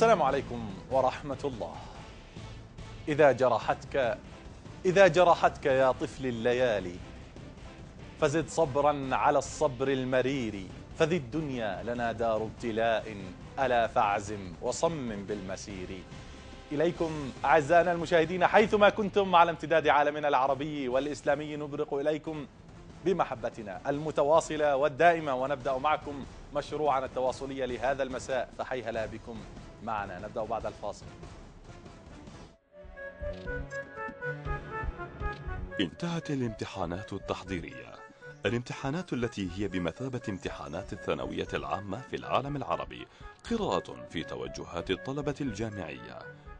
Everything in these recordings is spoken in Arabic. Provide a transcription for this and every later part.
السلام عليكم ورحمة الله. إذا جرحتك إذا جرحتك يا طفل الليالي فزد صبرا على الصبر المرير. فذي الدنيا لنا دار ابتلاء ألا فاعزم وصمم بالمسير. إليكم أعزائنا المشاهدين حيثما كنتم على امتداد عالمنا العربي والإسلامي نبرق إليكم بمحبتنا المتواصلة والدائمة. ونبدأ معكم مشروعنا التواصلي لهذا المساء فحيهلا بكم. معنا نبدأ بعد الفاصل. انتهت الامتحانات التحضيرية. الامتحانات التي هي بمثابة امتحانات الثانوية العامة في العالم العربي قراءة في توجهات الطلبة الجامعية.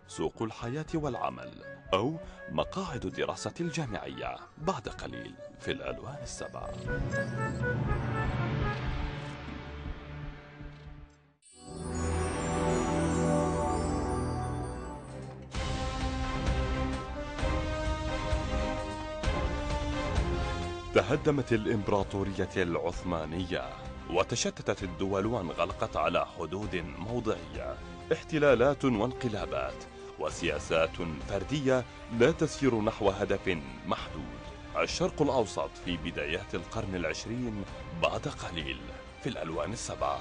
سوق الحياة والعمل أو مقاعد الدراسة الجامعية بعد قليل في الألوان السبع. تهدمت الإمبراطورية العثمانية وتشتتت الدول وانغلقت على حدود موضعية احتلالات وانقلابات وسياسات فردية لا تسير نحو هدف محدود. الشرق الأوسط في بدايات القرن العشرين بعد قليل في الألوان السبعة.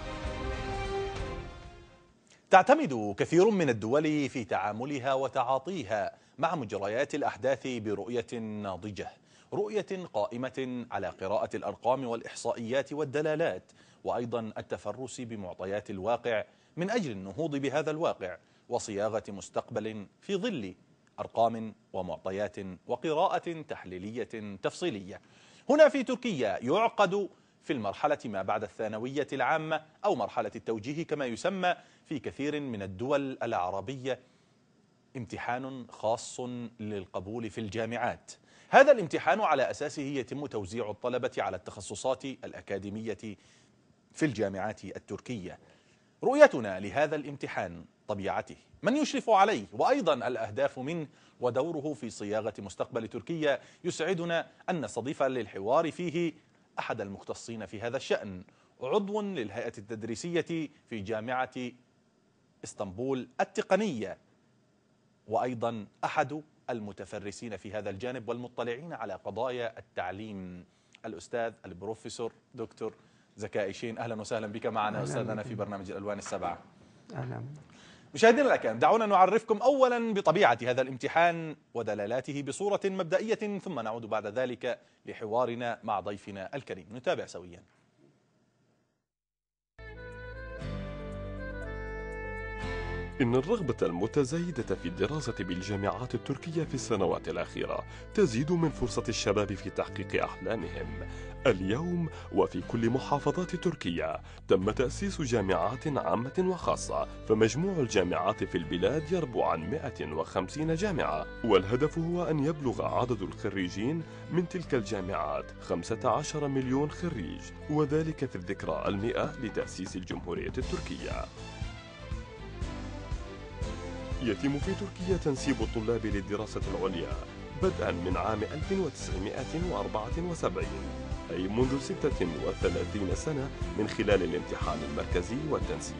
تعتمد كثير من الدول في تعاملها وتعاطيها مع مجريات الأحداث برؤية ناضجة. رؤية قائمة على قراءة الأرقام والإحصائيات والدلالات وأيضا التفرس بمعطيات الواقع من أجل النهوض بهذا الواقع وصياغة مستقبل في ظل أرقام ومعطيات وقراءة تحليلية تفصيلية. هنا في تركيا يعقد في المرحلة ما بعد الثانوية العامة أو مرحلة التوجيه كما يسمى في كثير من الدول العربية امتحان خاص للقبول في الجامعات. هذا الامتحان على أساسه يتم توزيع الطلبة على التخصصات الأكاديمية في الجامعات التركية. رؤيتنا لهذا الامتحان طبيعته من يشرف عليه وأيضا الأهداف منه ودوره في صياغة مستقبل تركيا يسعدنا أن نستضيف للحوار فيه أحد المختصين في هذا الشأن عضو للهيئة التدريسية في جامعة إسطنبول التقنية وأيضا أحد المتفرسين في هذا الجانب والمطلعين على قضايا التعليم. الأستاذ البروفيسور دكتور زكاء شين أهلا وسهلا بك معنا. أستاذنا في برنامج الألوان السبعة. أهلا. مشاهدينا الأكرام دعونا نعرفكم أولا بطبيعة هذا الامتحان ودلالاته بصورة مبدئية ثم نعود بعد ذلك لحوارنا مع ضيفنا الكريم. نتابع سويا. إن الرغبة المتزايدة في الدراسة بالجامعات التركية في السنوات الأخيرة تزيد من فرصة الشباب في تحقيق أحلامهم. اليوم وفي كل محافظات تركيا تم تأسيس جامعات عامة وخاصة، فمجموع الجامعات في البلاد يربو عن 150 جامعة، والهدف هو أن يبلغ عدد الخريجين من تلك الجامعات 15 مليون خريج، وذلك في الذكرى المئة لتأسيس الجمهورية التركية. يتم في تركيا تنسيب الطلاب للدراسة العليا بدءا من عام 1974 أي منذ 36 سنة من خلال الامتحان المركزي والتنسيب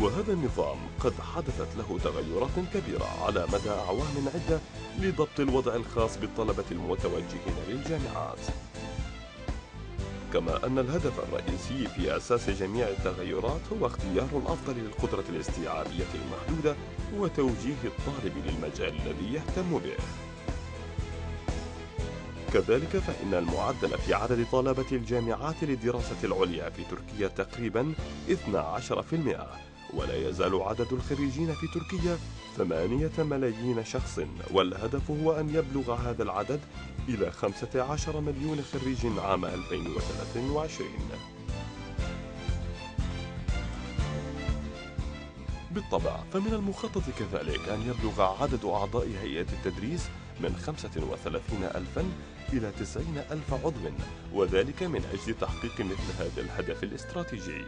وهذا النظام قد حدثت له تغيرات كبيرة على مدى أعوام عدة لضبط الوضع الخاص بالطلبة المتوجهين للجامعات. كما أن الهدف الرئيسي في أساس جميع التغيرات هو اختيار الأفضل للقدرة الاستيعابية المحدودة وتوجيه الطالب للمجال الذي يهتم به. كذلك فإن المعدل في عدد طلبة الجامعات للدراسة العليا في تركيا تقريبا 12% ولا يزال عدد الخريجين في تركيا ثمانية ملايين شخص والهدف هو أن يبلغ هذا العدد إلى 15 مليون خريج عام 2023 بالطبع فمن المخطط كذلك أن يبلغ عدد أعضاء هيئة التدريس من 35 ألفا إلى 90 ألف عضو وذلك من أجل تحقيق مثل هذا الهدف الاستراتيجي.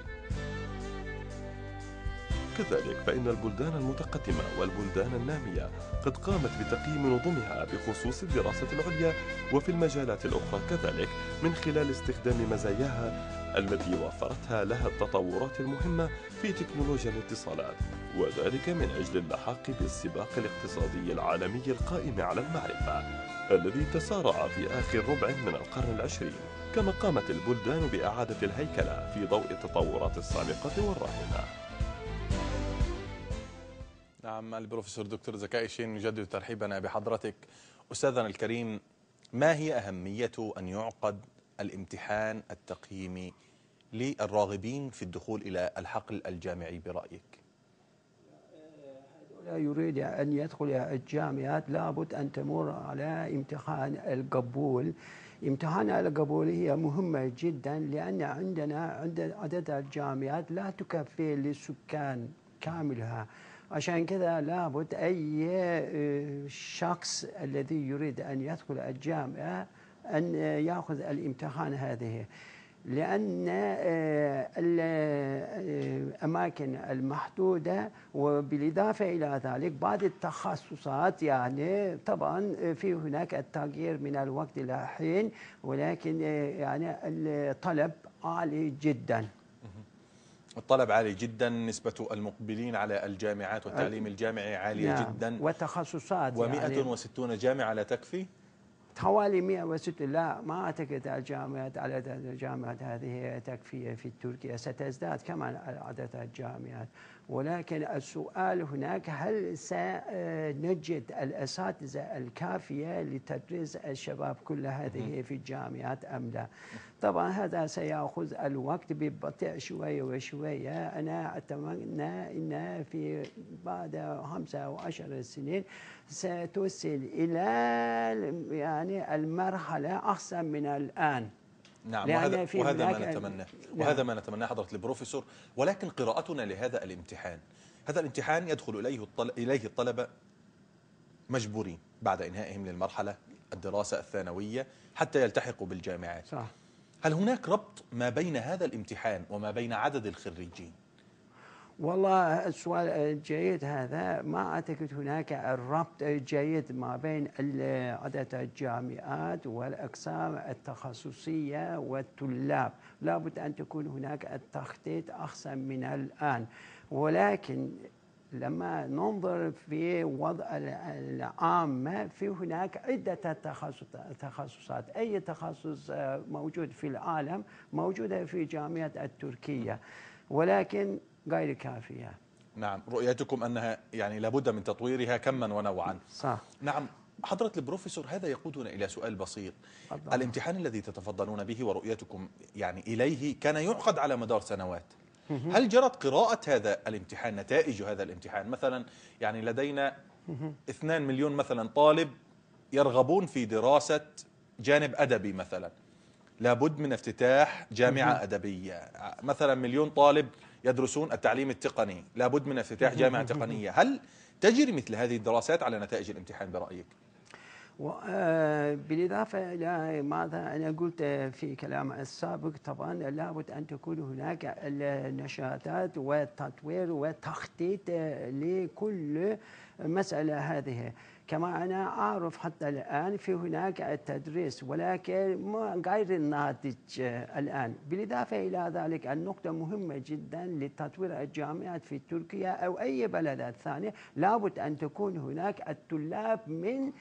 وكذلك فإن البلدان المتقدمة والبلدان النامية قد قامت بتقييم نظمها بخصوص الدراسة العليا وفي المجالات الأخرى كذلك من خلال استخدام مزاياها التي وفرتها لها التطورات المهمة في تكنولوجيا الاتصالات وذلك من أجل اللحاق بالسباق الاقتصادي العالمي القائم على المعرفة الذي تسارع في آخر ربع من القرن العشرين كما قامت البلدان بإعادة الهيكلة في ضوء التطورات السابقة والراهنة. نعم البروفيسور دكتور زكاء شين نجدد ترحيبنا بحضرتك. أستاذنا الكريم ما هي أهمية أن يعقد الامتحان التقييمي للراغبين في الدخول إلى الحقل الجامعي برأيك؟ لا يريد أن يدخل الجامعات لابد أن تمر على امتحان القبول. امتحان القبول هي مهمة جدا لأن عندنا عند عدد الجامعات لا تكفي للسكان كاملها. عشان كذا لابد أي آه، شخص الذي يريد أن يدخل الجامعة أن يأخذ الامتحان هذه. لأن آه، الأماكن المحدودة وبالإضافة إلى ذلك بعض التخصصات يعني طبعا في هناك التغيير من الوقت إلى حين ولكن آه، يعني الطلب عالي جدا. الطلب عالي جدا نسبة المقبلين على الجامعات والتعليم الجامعي عالية نعم. جدا. والتخصصات و160 يعني جامعة لا تكفي؟ حوالي 106 لا ما أعتقد الجامعات عدد الجامعات هذه تكفي في تركيا ستزداد كمان عدد الجامعات. ولكن السؤال هناك هل سنجد الأساتذة الكافية لتدريس الشباب كل هذه في الجامعات أم لا؟ طبعا هذا سيأخذ الوقت ببطء شوية وشوية. أنا أتمنى أن في بعد خمسة أو عشر سنين ستوصل إلى يعني المرحلة أحسن من الآن. نعم وهذا, وهذا ما نتمناه نعم. وهذا ما نتمناه حضرة البروفيسور ولكن قراءتنا لهذا الامتحان. هذا الامتحان يدخل إليه الطل... إليه الطلبة مجبورين بعد إنهائهم للمرحلة الدراسة الثانوية حتى يلتحقوا بالجامعات. صح. هل هناك ربط ما بين هذا الامتحان وما بين عدد الخريجين؟ والله السؤال جيد هذا ما أعتقد هناك الربط جيد ما بين عدد الجامعات والأقسام التخصصية والطلاب. لابد أن تكون هناك التخطيط أحسن من الآن. ولكن لما ننظر في وضع ال- العام في هناك عدة تخصص- تخصصات. أي تخصص موجود في العالم؟ موجودة في جامعة التركية. ولكن غير كافية. نعم رؤيتكم أنها يعني لابد من تطويرها كما ونوعا. صح. نعم حضرة البروفيسور هذا يقودنا إلى سؤال بسيط. تفضل. الامتحان الذي تتفضلون به ورؤيتكم يعني إليه كان يعقد على مدار سنوات. هل جرت قراءة هذا الامتحان نتائج هذا الامتحان؟ مثلا يعني لدينا اثنان مليون مثلا طالب يرغبون في دراسة جانب أدبي مثلا. لابد من افتتاح جامعة أدبية. مثلا مليون طالب يدرسون التعليم التقني. لابد من افتتاح جامعة تقنية. هل تجري مثل هذه الدراسات على نتائج الامتحان برأيك؟ آه، بالإضافة إلى ماذا أنا قلت في كلام السابق طبعا لابد أن تكون هناك النشاطات والتطوير والتخطيط لكل مسألة هذه. كما أنا أعرف حتى الآن في هناك التدريس ولكن غير الناضج آه، الآن. بالإضافة إلى ذلك النقطة مهمة جدا لتطوير الجامعات في تركيا أو أي بلدات ثانية لابد أن تكون هناك الطلاب من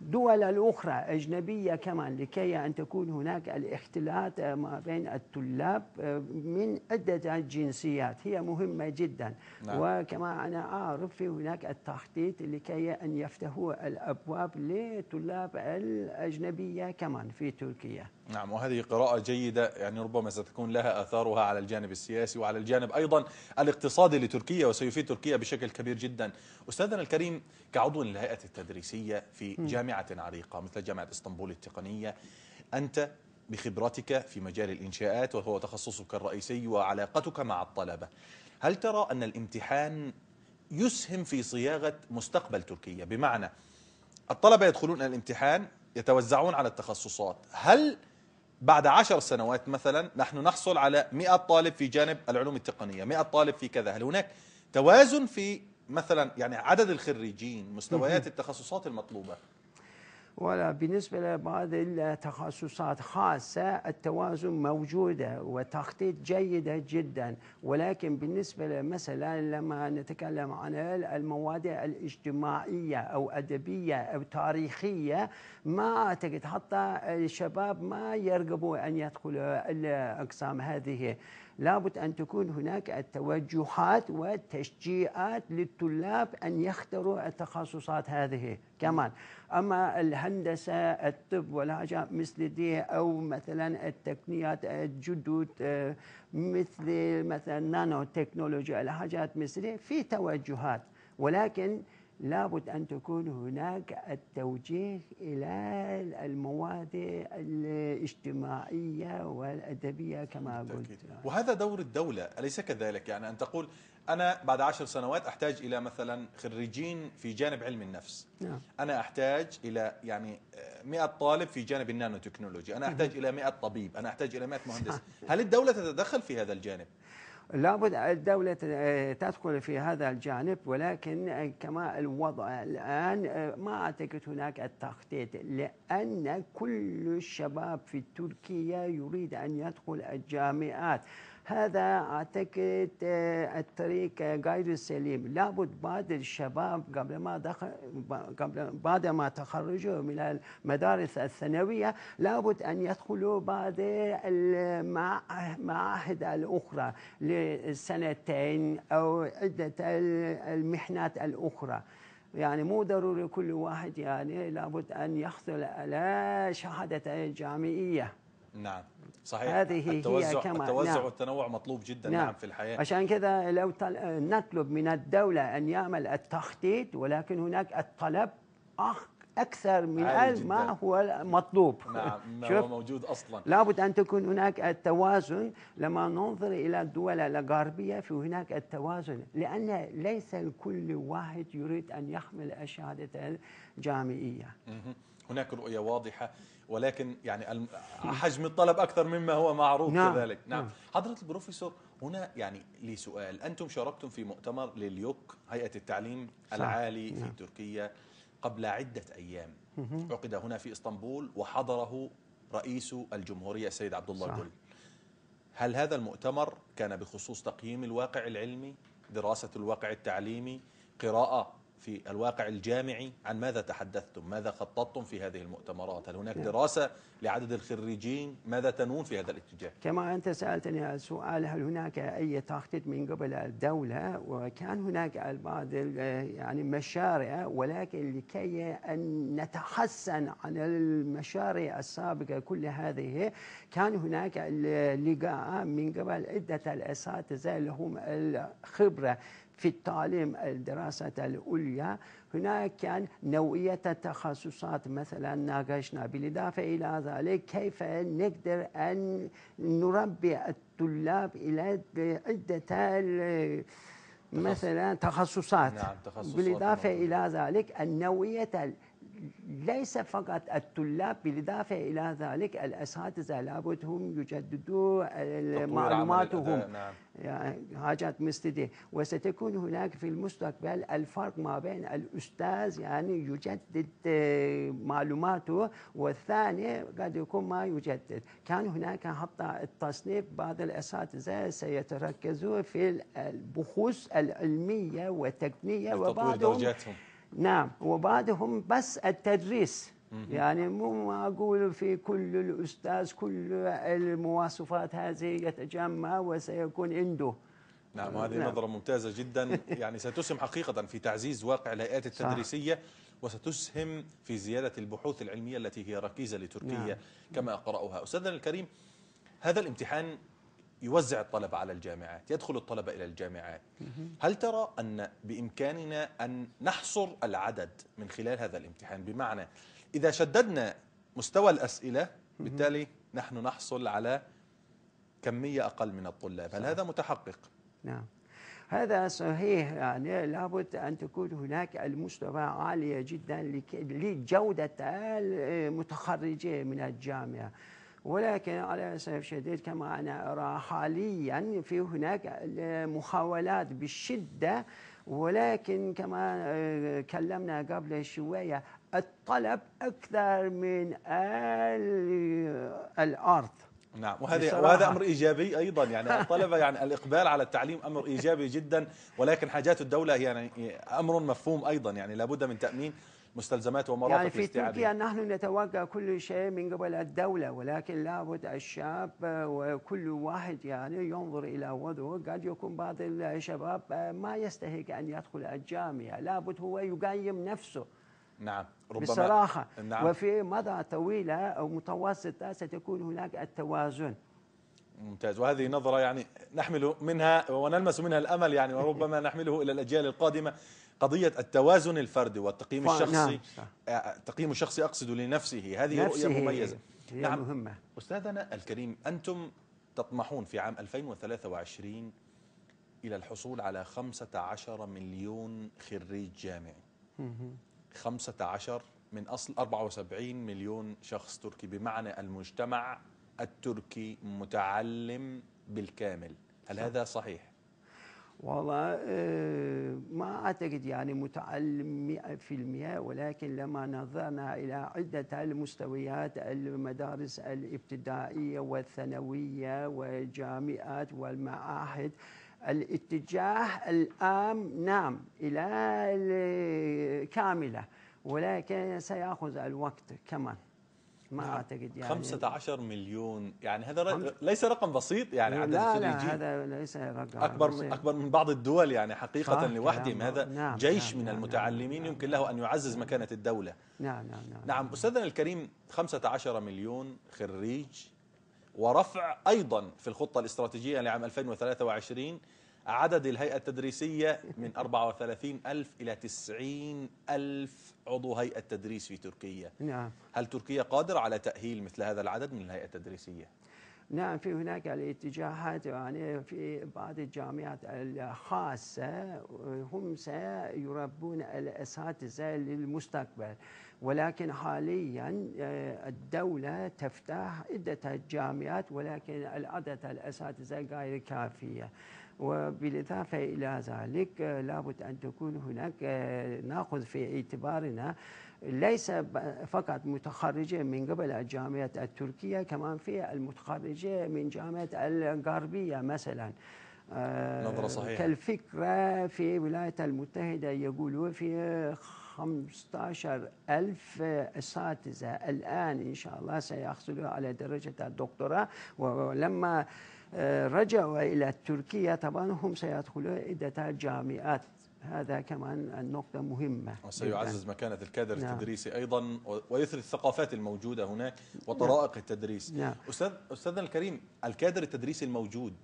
دول الأخرى أجنبية كمان لكي أن تكون هناك الاختلاط ما بين الطلاب من عدة جنسيات. هي مهمة جدا. نعم. وكما أنا أعرف في هناك التخطيط لكي أن يفتحوا الأبواب لطلاب الأجنبية كمان في تركيا. نعم وهذه قراءة جيدة يعني ربما ستكون لها آثارها على الجانب السياسي وعلى الجانب أيضا الاقتصادي لتركيا وسيفيد تركيا بشكل كبير جدا. أستاذنا الكريم كعضو للهيئة التدريسية في جامعة عريقة مثل جامعة إسطنبول التقنية. أنت بخبرتك في مجال الإنشاءات وهو تخصصك الرئيسي وعلاقتك مع الطلبة هل ترى أن الامتحان يسهم في صياغة مستقبل تركيا؟ بمعنى الطلبة يدخلون الامتحان يتوزعون على التخصصات هل بعد عشر سنوات مثلا نحن نحصل على 100 طالب في جانب العلوم التقنية 100 طالب في كذا هل هناك توازن في مثلا يعني عدد الخريجين مستويات التخصصات المطلوبة؟ ولا بالنسبة لبعض التخصصات خاصة التوازن موجودة وتخطيط جيدة جدا. ولكن بالنسبة مثلا لما نتكلم عن المواد الاجتماعية أو أدبية أو تاريخية ما أعتقد حتى الشباب ما يرغبوا أن يدخلوا الأقسام هذه. لابد أن تكون هناك التوجهات والتشجيعات للطلاب أن يختاروا التخصصات هذه. كمان أما الهندسة الطب والحاجات مثل دي أو مثلا التقنيات الجدد آه، مثل مثلا نانو تكنولوجيا الحاجات مثل في توجهات. ولكن لابد أن تكون هناك التوجيه إلى المواد الاجتماعية والأدبية كما قلت. وهذا دور الدولة أليس كذلك؟ يعني أن تقول أنا بعد عشر سنوات أحتاج إلى مثلا خريجين في جانب علم النفس. نعم. أنا أحتاج إلى يعني 100 طالب في جانب النانو تكنولوجي أنا أحتاج إلى 100 طبيب. أنا أحتاج إلى 100 مهندس. هل الدولة تتدخل في هذا الجانب؟ لابد الدولة تدخل في هذا الجانب ولكن كما الوضع الآن ما أعتقد هناك التخطيط لأن كل الشباب في تركيا يريد أن يدخل الجامعات. هذا أعتقد آه، الطريق غير سليم. لابد بعض الشباب قبل ما دخل قبل بعد ما تخرجوا من المدارس الثانوية لابد أن يدخلوا بعض المعاهد الأخرى لسنتين أو عدة المحنات الأخرى. يعني مو ضروري كل واحد يعني لابد أن يحصل على شهادة جامعية. نعم. صحيح. هذه التوزع هي كما التوزع نعم. والتنوع مطلوب جدا نعم, نعم في الحياة. عشان كذا لو نطلب من الدولة أن يعمل التخطيط ولكن هناك الطلب أكثر من ما هو مطلوب. نعم ما هو موجود أصلا. لابد أن تكون هناك التوازن. لما ننظر إلى الدول الغربية في هناك التوازن لأن ليس كل واحد يريد أن يحمل الشهادة الجامعية. هناك رؤية واضحة ولكن يعني حجم الطلب أكثر مما هو معروف نعم. كذلك نعم. نعم حضرة البروفيسور هنا يعني لي سؤال أنتم شاركتم في مؤتمر لليوك هيئة التعليم صح. العالي نعم. في تركيا قبل عدة أيام عقد هنا في إسطنبول وحضره رئيس الجمهورية السيد عبد الله جل هل هذا المؤتمر كان بخصوص تقييم الواقع العلمي دراسة الواقع التعليمي قراءة في الواقع الجامعي عن ماذا تحدثتم؟ ماذا خططتم في هذه المؤتمرات؟ هل هناك نعم. دراسة لعدد الخريجين؟ ماذا تنون في هذا الاتجاه؟ كما أنت سألتني السؤال هل هناك أي تخطيط من قبل الدولة؟ وكان هناك البعض يعني مشاريع ولكن لكي أن نتحسن عن المشاريع السابقة كل هذه كان هناك لقاء من قبل عدة الأساتذة لهم الخبرة. في التعليم الدراسة العليا هناك كان نوعية التخصصات مثلا ناقشنا بالإضافة إلى ذلك كيف نقدر أن نربي الطلاب إلى عدة مثلا تخصصات, نعم تخصصات بالإضافة إلى ذلك النوعية ليس فقط الطلاب بالإضافة إلى ذلك الأساتذة لابد هم يجددوا معلوماتهم. نعم. يعني حاجات مثل دي وستكون هناك في المستقبل الفرق ما بين الأستاذ يعني يجدد آه، معلوماته والثاني قد يكون ما يجدد. كان هناك حتى التصنيف بعض الأساتذة سيتركزوا في البحوث العلمية والتقنية وبعضهم درجاتهم. نعم وبعدهم بس التدريس يعني مو معقول في كل الأستاذ كل المواصفات هذه يتجمع وسيكون عنده نعم هذه نعم. نظرة ممتازة جدا يعني ستسهم حقيقة في تعزيز واقع الهيئات التدريسية صح. وستسهم في زيادة البحوث العلمية التي هي ركيزة لتركيا نعم. كما أقرأها أستاذنا الكريم هذا الامتحان يوزع الطلبة على الجامعات يدخل الطلبة إلى الجامعات. هل ترى أن بإمكاننا أن نحصر العدد من خلال هذا الامتحان؟ بمعنى إذا شددنا مستوى الأسئلة بالتالي نحن نحصل على كمية أقل من الطلاب. هل هذا متحقق؟ نعم. هذا صحيح يعني لابد أن تكون هناك المستوى عالية جدا لجودة المتخرجين من الجامعة. ولكن على الاسف الشديد كما أنا أرى حاليا في هناك محاولات بشدة ولكن كما كلمنا قبل شوية الطلب أكثر من الأرض. نعم وهذا وهذا أمر إيجابي أيضا. يعني الطلبه يعني الإقبال على التعليم أمر إيجابي جدا ولكن حاجات الدولة يعني أمر مفهوم أيضا. يعني لابد من تأمين مستلزمات ومرافق يعني في تركيا نحن نتوقع كل شيء من قبل الدولة ولكن لابد الشاب وكل واحد يعني ينظر إلى وضعه. قد يكون بعض الشباب ما يستحق أن يدخل الجامعة. لابد هو يقيم نفسه نعم ربما بصراحة. نعم. وفي مدى طويلة أو متوسطة ستكون هناك التوازن. ممتاز. وهذه نظرة يعني نحمل منها ونلمس منها الأمل يعني وربما نحمله إلى الأجيال القادمة. قضية التوازن الفردي والتقييم الشخصي نعم. التقييم الشخصي أقصد لنفسه هذه رؤية مميزة هي نعم مهمة أستاذنا الكريم أنتم تطمحون في عام 2023 إلى الحصول على 15 مليون خريج جامعي 15 من أصل 74 مليون شخص تركي بمعنى المجتمع التركي متعلم بالكامل هل صح. هذا صحيح؟ والله آه، ما أعتقد يعني متعلم مئة في المئة ولكن لما نظرنا إلى عدة المستويات المدارس الابتدائية والثانوية والجامعات والمعاهد الاتجاه الآن نعم إلى كاملة ولكن سيأخذ الوقت كمان. ما نعم. أعتقد يعني. 15 مليون. يعني هذا ليس رقم بسيط يعني عدد لا لا هذا ليس رقم أكبر بسيط. أكبر من بعض الدول يعني حقيقة لوحدهم. هذا نعم جيش نعم من نعم المتعلمين نعم. يمكن له أن يعزز مكانة الدولة. نعم نعم نعم. نعم أستاذنا الكريم 15 مليون خريج. ورفع أيضا في الخطة الاستراتيجية لعام 2023 عدد الهيئة التدريسية من 34 ألف إلى 90 ألف عضو هيئة تدريس في تركيا. نعم. هل تركيا قادرة على تأهيل مثل هذا العدد من الهيئة التدريسية؟ نعم في هناك الاتجاهات يعني في بعض الجامعات الخاصة هم سيربون الأساتذة للمستقبل. ولكن حاليا آه، الدولة تفتح عدة جامعات ولكن العدد الأساتذة غير كافية. وبالإضافة إلى ذلك لابد أن تكون هناك نأخذ في اعتبارنا ليس فقط متخرجة من قبل الجامعة التركية كمان في المتخرجة من جامعة الغربية مثلا. نظرة صحيحة. كالفكرة في الولايات المتحدة يقولون في 15 ألف أساتذة الآن إن شاء الله سيحصلوا على درجة الدكتوراه ولما رجعوا إلى تركيا طبعا هم سيدخلون عدة جامعات هذا كمان النقطة مهمة وسيعزز مكانة الكادر نعم. التدريسي أيضا ويثري الثقافات الموجودة هناك وطرائق نعم. التدريس نعم. أستاذ أستاذنا الكريم الكادر التدريسي الموجود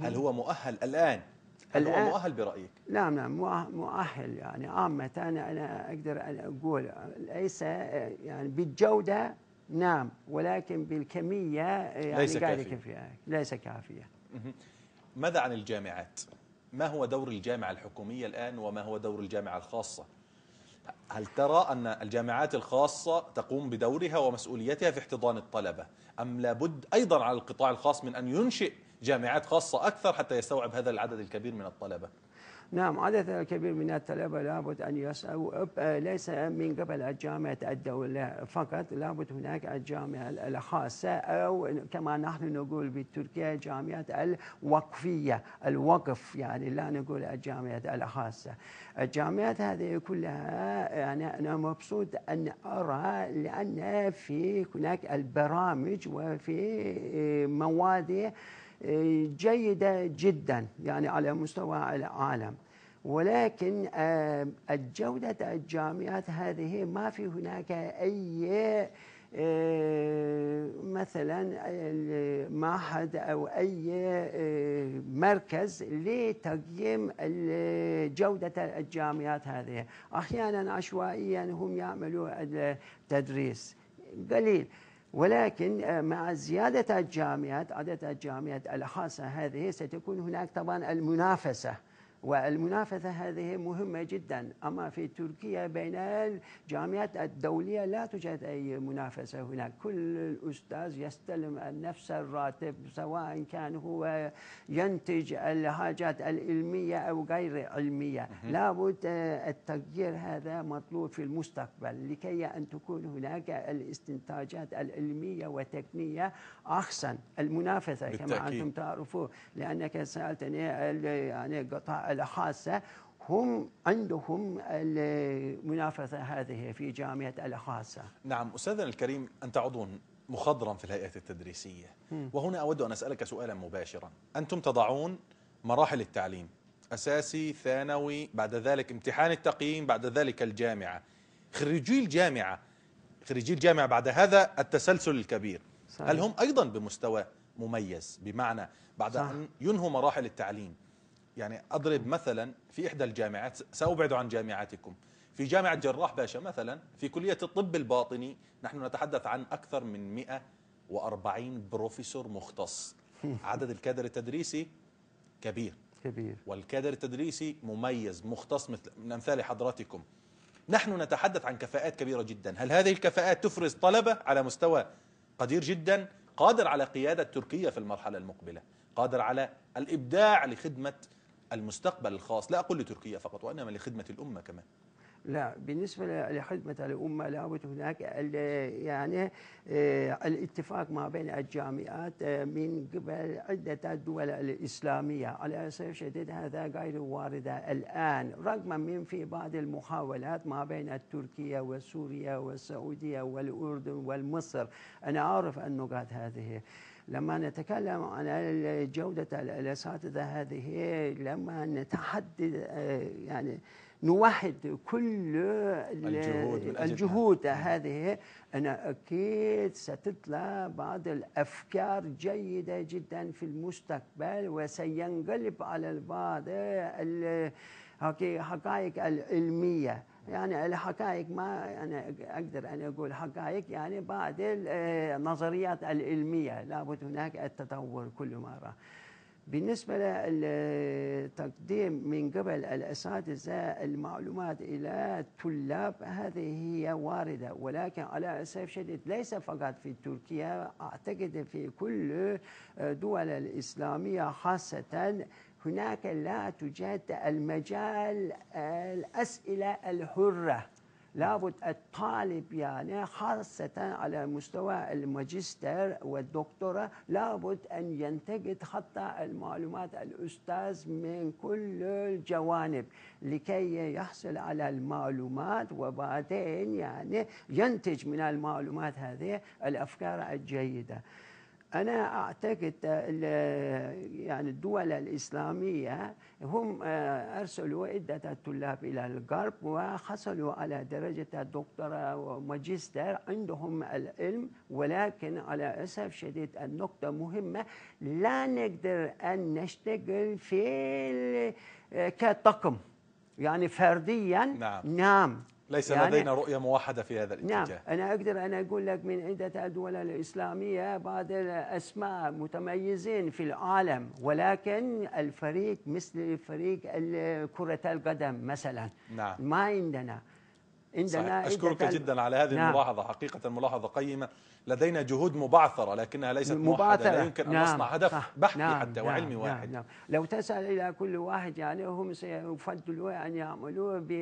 هل هو مؤهل الآن هل هو مؤهل برأيك؟ نعم نعم مؤهل يعني عامة أنا أقدر أن أقول ليس يعني بالجودة نعم ولكن بالكمية يعني ليس كافية ليس كافية ماذا عن الجامعات؟ ما هو دور الجامعة الحكومية الآن وما هو دور الجامعة الخاصة؟ هل ترى أن الجامعات الخاصة تقوم بدورها ومسؤوليتها في احتضان الطلبة أم لابد أيضا على القطاع الخاص من أن ينشئ جامعات خاصة أكثر حتى يستوعب هذا العدد الكبير من الطلبة. نعم عدد كبير من الطلبة لابد أن يسعوا ليس من قبل الجامعة الدولة فقط لابد هناك الجامعة الخاصة أو كما نحن نقول بتركيا جامعة الوقفية الوقف يعني لا نقول الجامعة الخاصة. الجامعات هذه كلها يعني أنا مبسوط أن أرى لأن في هناك البرامج وفي مواد جيدة جدا يعني على مستوى العالم. ولكن آه، الجودة الجامعات هذه ما في هناك أي آه، مثلا معهد أو أي آه، مركز لتقييم جودة الجامعات هذه. أحيانا عشوائيا هم يعملوا التدريس. قليل. ولكن آه، مع زيادة الجامعات عدد الجامعات الخاصة هذه ستكون هناك طبعا المنافسة. والمنافسة هذه مهمة جدا. أما في تركيا بين الجامعات الدولية لا توجد أي منافسة هناك. كل أستاذ يستلم نفس الراتب سواء كان هو ينتج الحاجات العلمية أو غير علمية. لابد التغيير هذا مطلوب في المستقبل. لكي أن تكون هناك الاستنتاجات العلمية والتقنية أحسن. المنافسة بالتأكيد. كما أنتم تعرفون. لأنك سألتني يعني قطاع الخاصة هم عندهم المنافسة هذه في جامعة الخاصة. نعم أستاذنا الكريم أنت عضو مخضرا في الهيئة التدريسية. وهنا أود أن أسألك سؤالا مباشرا. أنتم تضعون مراحل التعليم أساسي ثانوي بعد ذلك امتحان التقييم بعد ذلك الجامعة. خريجي الجامعة خريجي الجامعة بعد هذا التسلسل الكبير. صحيح. هل هم أيضا بمستوى مميز؟ بمعنى بعد صح. أن ينهوا مراحل التعليم يعني أضرب مثلا في إحدى الجامعات سأبعد عن جامعاتكم. في جامعة جراح باشا مثلا في كلية الطب الباطني نحن نتحدث عن أكثر من 140 بروفيسور مختص. عدد الكادر التدريسي كبير. كبير. والكادر التدريسي مميز مختص مثل من أمثال حضراتكم. نحن نتحدث عن كفاءات كبيرة جدا. هل هذه الكفاءات تفرز طلبة؟ على مستوى قدير جدا. قادر على قيادة تركيا في المرحلة المقبلة. قادر على الإبداع لخدمة المستقبل الخاص لا أقول لتركيا فقط وإنما لخدمة الأمة كمان. لا بالنسبة لخدمة الأمة لابد هناك يعني آه، الاتفاق ما بين الجامعات آه، من قبل عدة الدول الإسلامية. على أساس شديد هذا غير وارد الآن. رغم من في بعض المحاولات ما بين تركيا وسوريا والسعودية والأردن والمصر أنا أعرف النقاط هذه لما نتكلم عن جودة الأساتذة هذه لما نتحدد آه، يعني نوحد كل الجهود, الجهود هذه أنا أكيد ستطلع بعض الأفكار جيدة جدا في المستقبل وسينقلب على البعض الحقائق العلمية. يعني الحقائق ما أنا أقدر أن أقول حقائق يعني بعض النظريات العلمية. لابد هناك التطور كل مرة. بالنسبة للتقديم من قبل الأساتذة المعلومات إلى الطلاب هذه هي واردة. ولكن على أسف شديد ليس فقط في تركيا أعتقد في كل دول الإسلامية خاصة هناك لا توجد المجال الأسئلة الحرة. لابد الطالب يعني خاصة على مستوى الماجستير والدكتوراه لابد أن ينتقد خطة المعلومات الأستاذ من كل الجوانب لكي يحصل على المعلومات وبعدين يعني ينتج من المعلومات هذه الأفكار الجيدة. أنا أعتقد يعني الدول الإسلامية هم آه، أرسلوا عدة طلاب إلى الغرب وحصلوا على درجة الدكتوراه وماجستير عندهم العلم ولكن على أسف شديد النقطة مهمة لا نقدر أن نشتغل في كطقم يعني فرديا نعم, نعم. ليس يعني لدينا رؤية موحدة في هذا الاتجاه نعم أنا أقدر أن أقول لك من عدة الدول الإسلامية بعض الأسماء متميزين في العالم ولكن الفريق مثل فريق كرة القدم مثلا نعم. ما عندنا عندنا أشكرك جدا على هذه نعم. الملاحظة حقيقة ملاحظة قيمة لدينا جهود مبعثرة لكنها ليست مبعثرة لا يمكن أن نعم. نصنع هدف بحثي نعم. حتى نعم. وعلمي نعم. واحد نعم. لو تسأل إلى كل واحد يعني هم سيفضلوا أن يعملوا ب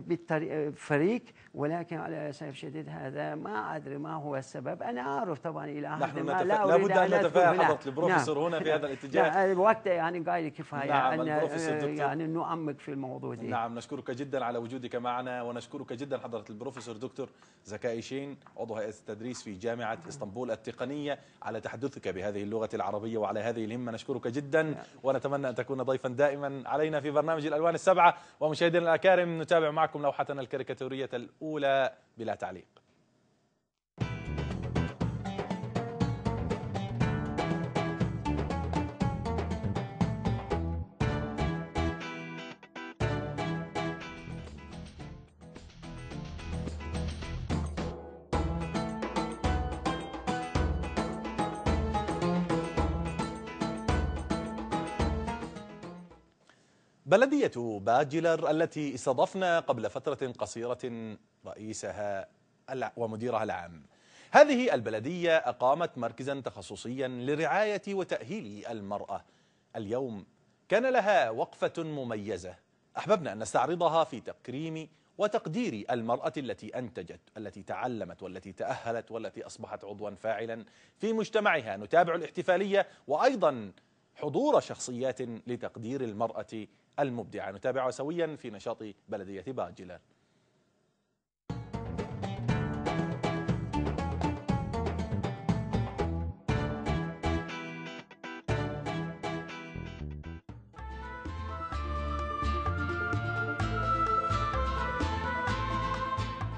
بالفريق ولكن على اسف شديد هذا ما أدري ما هو السبب. أنا أعرف طبعا إلى حد ما لا أريد لابد أن نتفاعل حضرة البروفيسور نعم. هنا في هذا الاتجاه الوقت يعني قايل كفاية نعم أن يعني نعمق في الموضوع دي. نعم نشكرك جدا على وجودك معنا ونشكرك جدا حضرة البروفيسور دكتور زكاء شين عضو هيئة التدريس في جامعة إسطنبول التقنية على تحدثك بهذه اللغة العربية وعلى هذه الهمة. نشكرك جدا نعم. ونتمنى أن تكون ضيفا دائما علينا في برنامج الألوان السبعة ومشاهدينا الأكارم نتابع معكم لوحتنا الكاريكاتورية الأولى بلا تعليق. بلدية باجلر التي استضفنا قبل فترة قصيرة رئيسها ومديرها العام. هذه البلدية أقامت مركزا تخصصيا لرعاية وتأهيل المرأة. اليوم كان لها وقفة مميزة. أحببنا أن نستعرضها في تكريم وتقدير المرأة التي أنتجت التي تعلمت والتي تأهلت والتي أصبحت عضوا فاعلا في مجتمعها. نتابع الاحتفالية وأيضا حضور شخصيات لتقدير المرأة المبدعة. نتابعها سويا في نشاط بلدية باجلة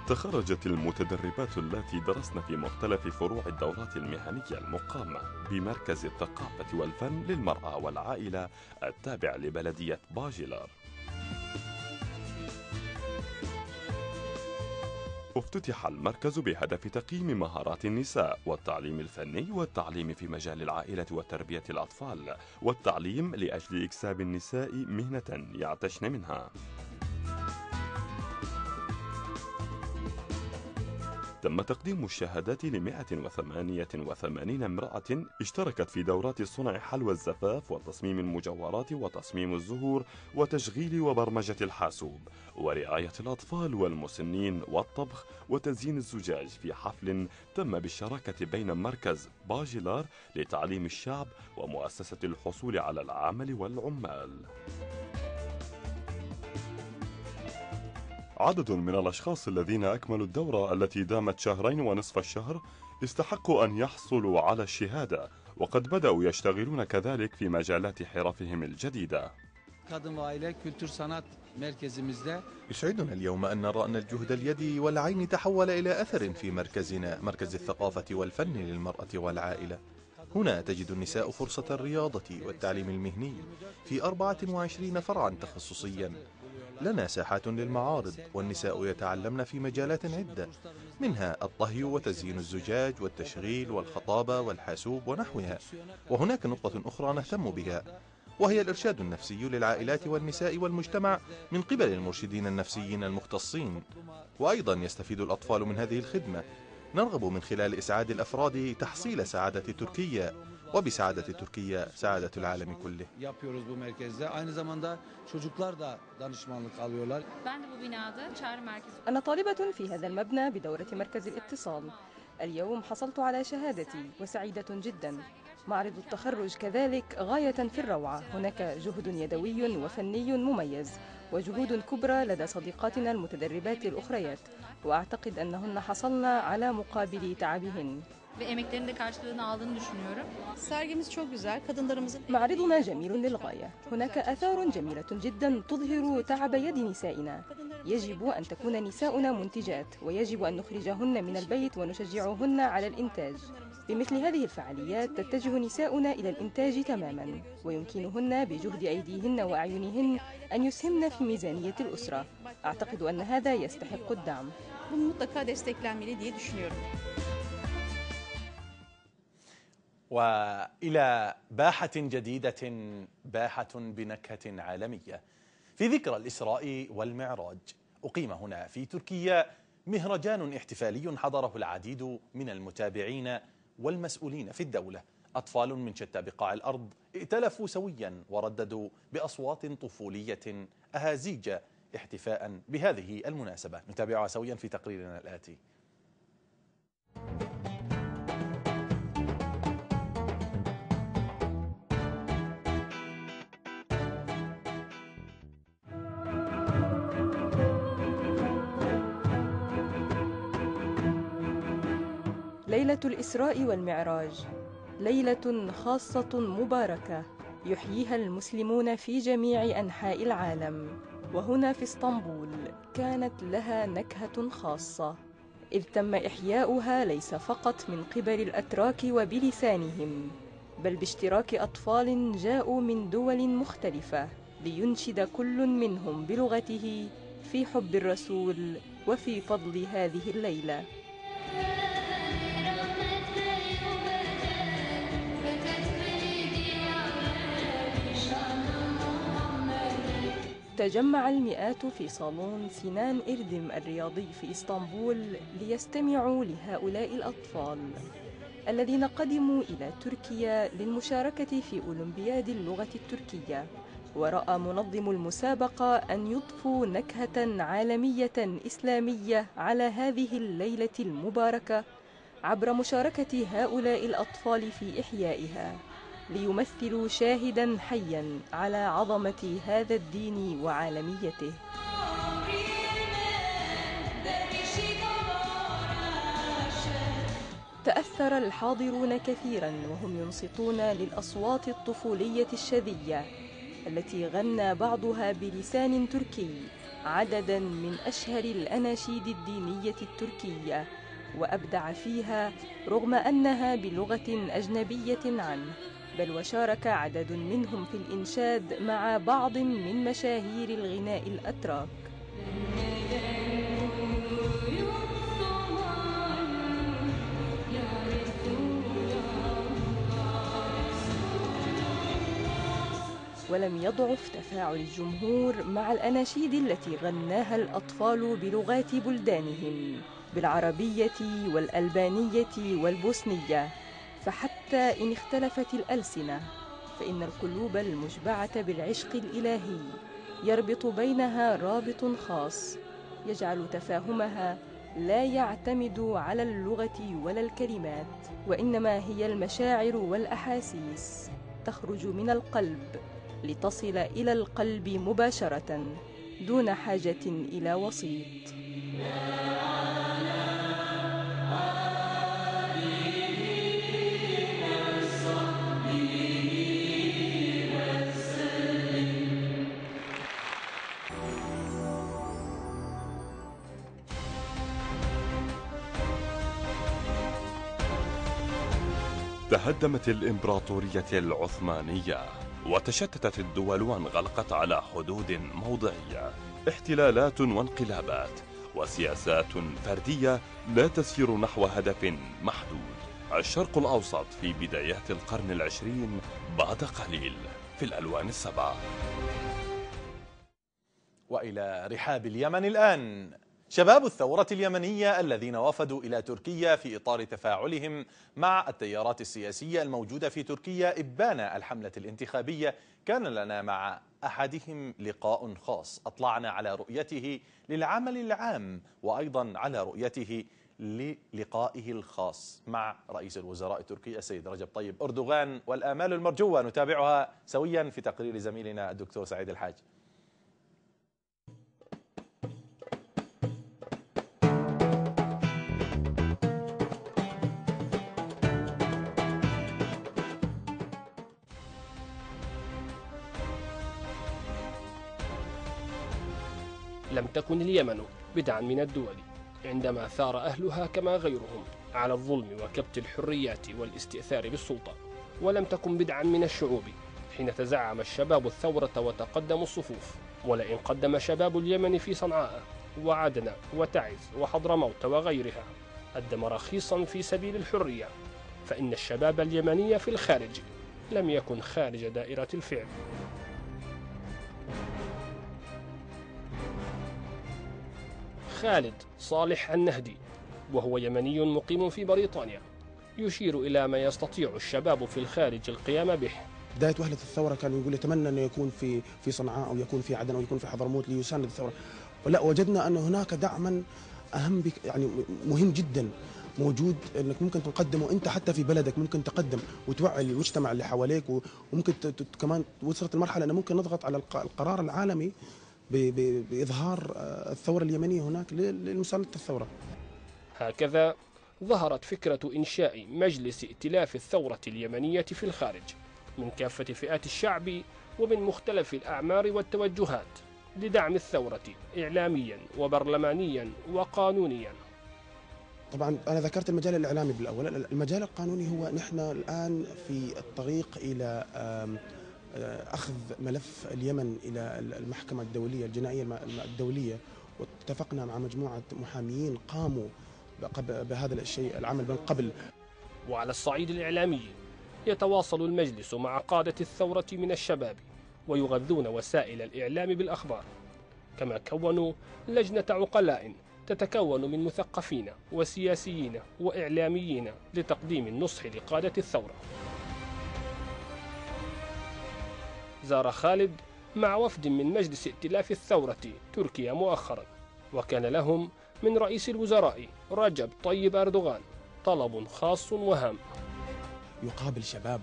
تخرجت المتدربات التي درسن في مختلف فروع الدورات المهنية المقامة بمركز الثقافة والفن للمرأة والعائلة التابع لبلدية باجلار افتتح المركز بهدف تقييم مهارات النساء والتعليم الفني والتعليم في مجال العائلة وتربية الأطفال والتعليم لأجل إكساب النساء مهنة يعتشن منها. تم تقديم الشهادات ل 188 امرأة اشتركت في دورات صنع حلوى الزفاف وتصميم المجوهرات وتصميم الزهور وتشغيل وبرمجة الحاسوب ورعاية الأطفال والمسنين والطبخ وتزيين الزجاج في حفل تم بالشراكة بين مركز باجلار لتعليم الشعب ومؤسسة الحصول على العمل والعمال. عدد من الأشخاص الذين أكملوا الدورة التي دامت şehrin ونصف الشهر استحقوا أن يحصلوا على الشهادة وقد بدأوا يشتغلون كذلك في مجالات حرفهم الجديدة. يسعدنا اليوم أن نرى أن الجهد اليدي والعين تحول إلى أثر في مركزنا مركز الثقافة والفن للمرأة والعائلة. هنا تجد النساء فرصة الرياضة والتعليم المهني في 24 فرعا تخصصيا. لنا ساحات للمعارض والنساء يتعلمن في مجالات عدة منها الطهي وتزيين الزجاج والتشغيل والخطابة والحاسوب ونحوها وهناك نقطة أخرى نهتم بها وهي الإرشاد النفسي للعائلات والنساء والمجتمع من قبل المرشدين النفسيين المختصين وأيضا يستفيد الأطفال من هذه الخدمة. نرغب من خلال إسعاد الأفراد تحصيل سعادة تركيا وبسعادة Türkiye سعادة العالم كله. Yapıyoruz bu merkezde. Aynı zamanda çocuklar da danışmanlık alıyorlar. Ben de bu binada çağrı merkezi. أنا طالبة في هذا المبنى بدورة مركز الاتصال. اليوم حصلت على شهادتي وسعيدة جدا. معرض التخرج كذلك غاية في الروعة هناك جهد يدوي وفني مميز وجهود كبرى لدى صديقاتنا المتدربات الأخريات وأعتقد أنهن حصلن على مقابل تعبهن ve emeklerinin de karşılığını aldığını düşünüyorum. Sergimiz çok güzel. Kadınlarımızın معرضنا جميل للغاية هناك آثار جميلة جدا تظهر تعب يد نسائنا يجب أن تكون نساؤنا منتجات ويجب أن نخرجهن من البيت ونشجعهن على الإنتاج بمثل هذه الفعاليات تتجه نساؤنا إلى الإنتاج تماما ويمكنهن بجهد أيديهن وأعينهن أن يسهمن في ميزانية الأسرة أعتقد أن هذا يستحق الدعم bu mutlaka desteklenmeli diye düşünüyorum. وإلى باحة جديدة باحة بنكهة عالمية. في ذكرى الإسراء والمعراج. أقيم هنا في تركيا مهرجان احتفالي حضره العديد من المتابعين والمسؤولين في الدولة. أطفال من شتى بقاع الأرض ائتلفوا سويا ورددوا بأصوات طفولية اهازيج احتفاء بهذه المناسبة. نتابعها سويا في تقريرنا الآتي. ليلة الإسراء والمعراج ليلة خاصة مباركة يحييها المسلمون في جميع أنحاء العالم. وهنا في إسطنبول كانت لها نكهة خاصة إذ تم إحياؤها ليس فقط من قبل الأتراك وبلسانهم بل باشتراك أطفال جاءوا من دول مختلفة لينشد كل منهم بلغته في حب الرسول وفي فضل هذه الليلة. تجمع المئات في صالون سنان إردم الرياضي في إسطنبول ليستمعوا لهؤلاء الأطفال الذين قدموا إلى تركيا للمشاركة في أولمبياد اللغة التركية. ورأى منظم المسابقة أن يضفوا نكهة عالمية إسلامية على هذه الليلة المباركة عبر مشاركة هؤلاء الأطفال في إحيائها. ليمثلوا شاهدا حيا على عظمة هذا الدين وعالميته. تأثر الحاضرون كثيرا وهم ينصتون للأصوات الطفولية الشذية التي غنى بعضها بلسان تركي عددا من أشهر الأناشيد الدينية التركية وأبدع فيها رغم أنها بلغة أجنبية عنه. بل وشارك عدد منهم في الإنشاد مع بعض من مشاهير الغناء الأتراك. ولم يضعف تفاعل الجمهور مع الأناشيد التي غناها الأطفال بلغات بلدانهم بالعربية والألبانية والبوسنية فحتى إن اختلفت الألسنة فإن القلوب المشبعة بالعشق الإلهي يربط بينها رابط خاص يجعل تفاهمها لا يعتمد على اللغة ولا الكلمات وإنما هي المشاعر والأحاسيس تخرج من القلب لتصل إلى القلب مباشرة دون حاجة إلى وسيط. تهدمت الإمبراطورية العثمانية وتشتتت الدول وانغلقت على حدود موضعية احتلالات وانقلابات وسياسات فردية لا تسير نحو هدف محدود. الشرق الأوسط في بدايات القرن العشرين بعد قليل في الألوان السبعة وإلى رحاب اليمن الآن. شباب الثورة اليمنية الذين وفدوا إلى تركيا في إطار تفاعلهم مع التيارات السياسية الموجودة في تركيا إبان الحملة الانتخابية. كان لنا مع أحدهم لقاء خاص أطلعنا على رؤيته للعمل العام وأيضا على رؤيته للقائه الخاص مع رئيس الوزراء التركي السيد رجب طيب أردوغان. والآمال المرجوة نتابعها سويا في تقرير زميلنا الدكتور سعيد الحاج. تكن اليمن بدعا من الدول عندما ثار أهلها كما غيرهم على الظلم وكبت الحريات والاستئثار بالسلطة ولم تكن بدعا من الشعوب حين تزعم الشباب الثورة وتقدموا الصفوف ولئن قدم شباب اليمن في صنعاء وعدن وتعز وحضرموت وغيرها الدم رخيصا في سبيل الحرية فإن الشباب اليمني في الخارج لم يكن خارج دائرة الفعل. خالد صالح النهدي وهو يمني مقيم في بريطانيا يشير إلى ما يستطيع الشباب في الخارج القيام به. بداية وهلة الثورة كان يقول يتمنى انه يكون في في صنعاء أو يكون في عدن أو يكون في حضرموت ليساند الثورة. ولا وجدنا أن هناك دعما أهم بك يعني مهم جدا موجود أنك ممكن تقدمه أنت حتى في بلدك ممكن تقدم وتوعي المجتمع اللي حواليك وممكن كمان وصلت المرحله انه ممكن نضغط على الق- القرار العالمي بإظهار آه، الثورة اليمنية هناك لمساندة الثورة. هكذا ظهرت فكرة إنشاء مجلس ائتلاف الثورة اليمنية في الخارج من كافة فئات الشعب ومن مختلف الأعمار والتوجهات لدعم الثورة إعلاميا وبرلمانيا وقانونيا. طبعا أنا ذكرت المجال الإعلامي بالأول. المجال القانوني هو نحن الآن في الطريق إلى أخذ ملف اليمن إلى المحكمة الدولية الجنائية الم- الدولية واتفقنا مع مجموعة محاميين قاموا بهذا الشيء العمل من قبل. وعلى الصعيد الإعلامي يتواصل المجلس مع قادة الثورة من الشباب ويغذون وسائل الإعلام بالأخبار. كما كونوا لجنة عقلاء تتكون من مثقفين وسياسيين وإعلاميين لتقديم النصح لقادة الثورة. زار خالد مع وفد من مجلس ائتلاف الثورة تركيا مؤخرا. وكان لهم من رئيس الوزراء رجب طيب أردوغان طلب خاص وهام. يقابل شباب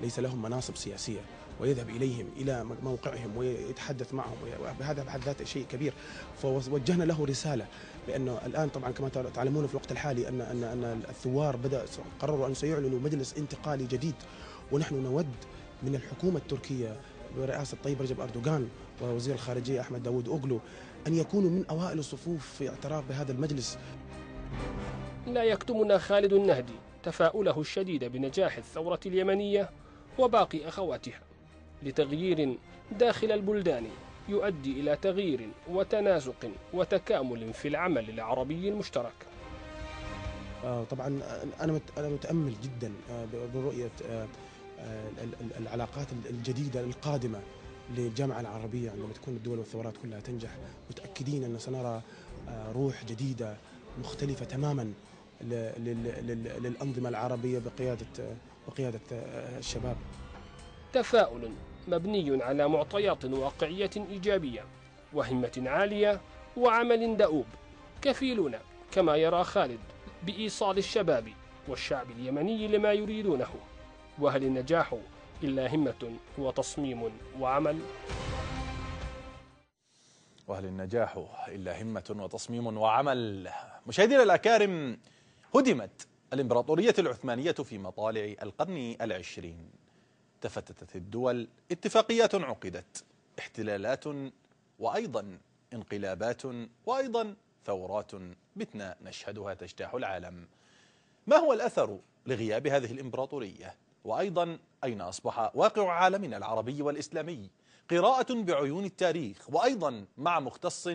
ليس لهم مناصب سياسية ويذهب إليهم إلى موقعهم ويتحدث معهم. وهذا بحد ذاته شيء كبير. فوجهنا له رسالة بأنه الآن طبعا كما تعلمون في الوقت الحالي أن أن أن الثوار بدأ قرروا أن سيعلنوا مجلس انتقالي جديد. ونحن نود من الحكومة التركية برئاسة طيب رجب أردوغان ووزير الخارجية أحمد داوود أوغلو أن يكونوا من أوائل الصفوف في اعتراف بهذا المجلس. لا يكتمنا خالد النهدي تفاؤله الشديد بنجاح الثورة اليمنية وباقي أخواتها لتغيير داخل البلدان يؤدي إلى تغيير وتناسق وتكامل في العمل العربي المشترك. آه، طبعا أنا أنا متأمل جدا آه، برؤية آه، العلاقات الجديدة القادمة للجامعة العربية عندما تكون الدول والثورات كلها تنجح متأكدين أن سنرى روح جديدة مختلفة تماما للأنظمة العربية بقيادة بقيادة الشباب. تفاؤل مبني على معطيات واقعية إيجابية وهمة عالية وعمل دؤوب. كفيلون كما يرى خالد بإيصال الشباب والشعب اليمني لما يريدونه. وهل النجاح إلا همة وتصميم وعمل؟ وهل النجاح إلا همة وتصميم وعمل؟ مشاهدينا الأكارم هدمت الإمبراطورية العثمانية في مطالع القرن العشرين تفتتت الدول اتفاقيات عقدت احتلالات وأيضا انقلابات وأيضا ثورات بتنا نشهدها تجتاح العالم ما هو الأثر لغياب هذه الإمبراطورية وأيضا أين أصبح واقع عالمنا العربي والإسلامي؟ قراءة بعيون التاريخ وأيضا مع مختص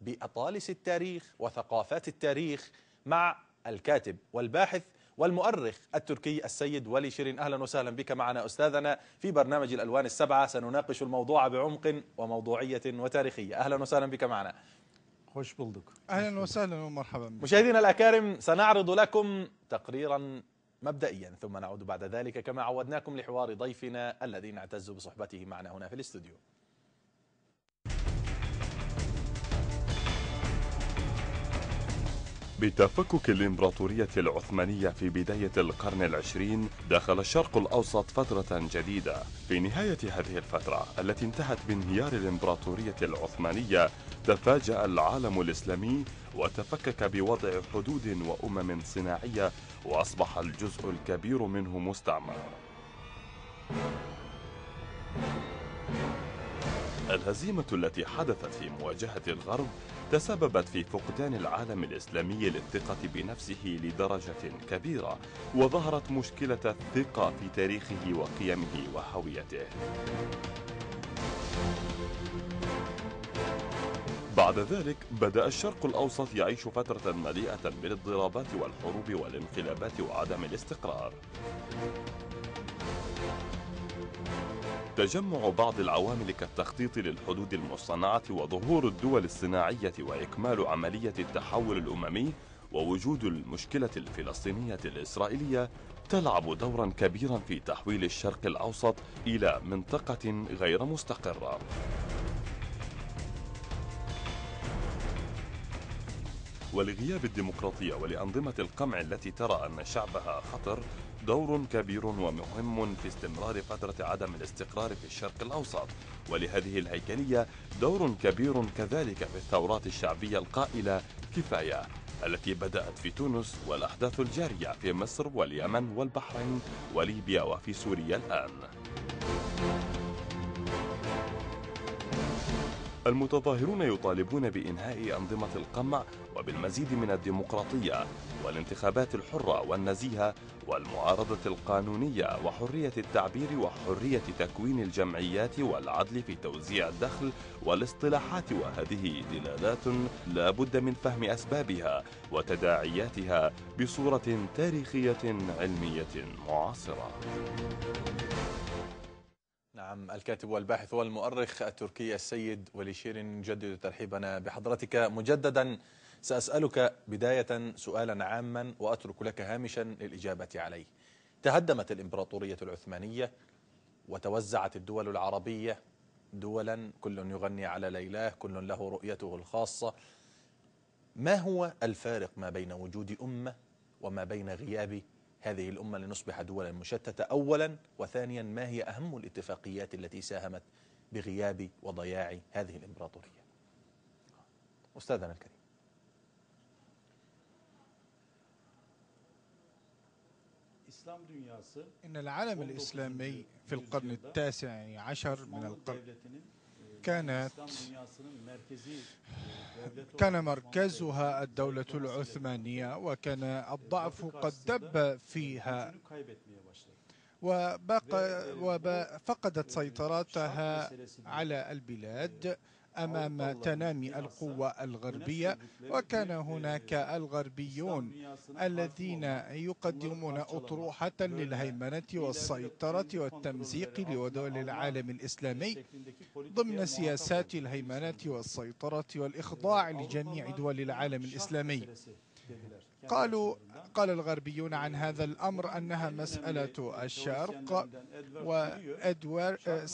بأطالس التاريخ وثقافات التاريخ مع الكاتب والباحث والمؤرخ التركي السيد ولي شيرين. أهلا وسهلا بك معنا أستاذنا في برنامج الألوان السبعة. سنناقش الموضوع بعمق وموضوعية وتاريخية. أهلا وسهلا بك معنا. خوش بلدك. أهلا وسهلا ومرحبا بك. مشاهدينا الأكارم سنعرض لكم تقريرا مبدئيا ثم نعود بعد ذلك كما عودناكم لحوار ضيفنا الذي نعتز بصحبته معنا هنا في الاستوديو. بتفكك الإمبراطورية العثمانية في بداية القرن العشرين دخل الشرق الأوسط فترة جديدة. في نهاية هذه الفترة التي انتهت بانهيار الإمبراطورية العثمانية تفاجأ العالم الإسلامي وتفكك بوضع حدود وأمم صناعية وأصبح الجزء الكبير منه مستعمر الهزيمة التي حدثت في مواجهة الغرب تسببت في فقدان العالم الإسلامي للثقة بنفسه لدرجة كبيرة وظهرت مشكلة الثقة في تاريخه وقيمه وهويته. بعد ذلك بدأ الشرق الأوسط يعيش فترة مليئة بالاضطرابات والحروب والانقلابات وعدم الاستقرار. تجمع بعض العوامل كالتخطيط للحدود المصنعة وظهور الدول الصناعية وإكمال عملية التحول الأممي ووجود المشكلة الفلسطينية الإسرائيلية تلعب دورا كبيرا في تحويل الشرق الأوسط إلى منطقة غير مستقرة. ولغياب الديمقراطية ولأنظمة القمع التي ترى أن شعبها خطر دور كبير ومهم في استمرار فترة عدم الاستقرار في الشرق الأوسط. ولهذه الهيكلية دور كبير كذلك في الثورات الشعبية القائلة كفاية التي بدأت في تونس والأحداث الجارية في مصر واليمن والبحرين وليبيا وفي سوريا الآن. المتظاهرون يطالبون بإنهاء أنظمة القمع وبالمزيد من الديمقراطية والانتخابات الحرة والنزيهة والمعارضة القانونية وحرية التعبير وحرية تكوين الجمعيات والعدل في توزيع الدخل والاصطلاحات. وهذه دلالات لا بد من فهم أسبابها وتداعياتها بصورة تاريخية علمية معاصرة. نعم الكاتب والباحث والمؤرخ التركي السيد ولي شيرين نجدد ترحيبنا بحضرتك. مجددا سأسألك بداية سؤالا عاما وأترك لك هامشا للإجابة عليه. تهدمت الإمبراطورية العثمانية وتوزعت الدول العربية دولا كل يغني على ليلاه كل له رؤيته الخاصة. ما هو الفارق ما بين وجود أمة وما بين غياب هذه الأمة لنصبح دولا مشتتة أولا وثانيا ما هي أهم الاتفاقيات التي ساهمت بغياب وضياع هذه الإمبراطورية؟ أستاذنا الكريم. إن العالم الإسلامي في القرن التاسع عشر من القرن كانت كان مركزها الدولة العثمانية وكان الضعف قد دب فيها. وبقى فقدت سيطرتها على البلاد. أمام تنامي القوة الغربية وكان هناك الغربيون الذين يقدمون أطروحة للهيمنة والسيطرة والتمزيق لدول العالم الإسلامي ضمن سياسات الهيمنة والسيطرة والإخضاع لجميع دول العالم الإسلامي. قالوا قال الغربيون عن هذا الأمر أنها مسألة الشرق وإدوارد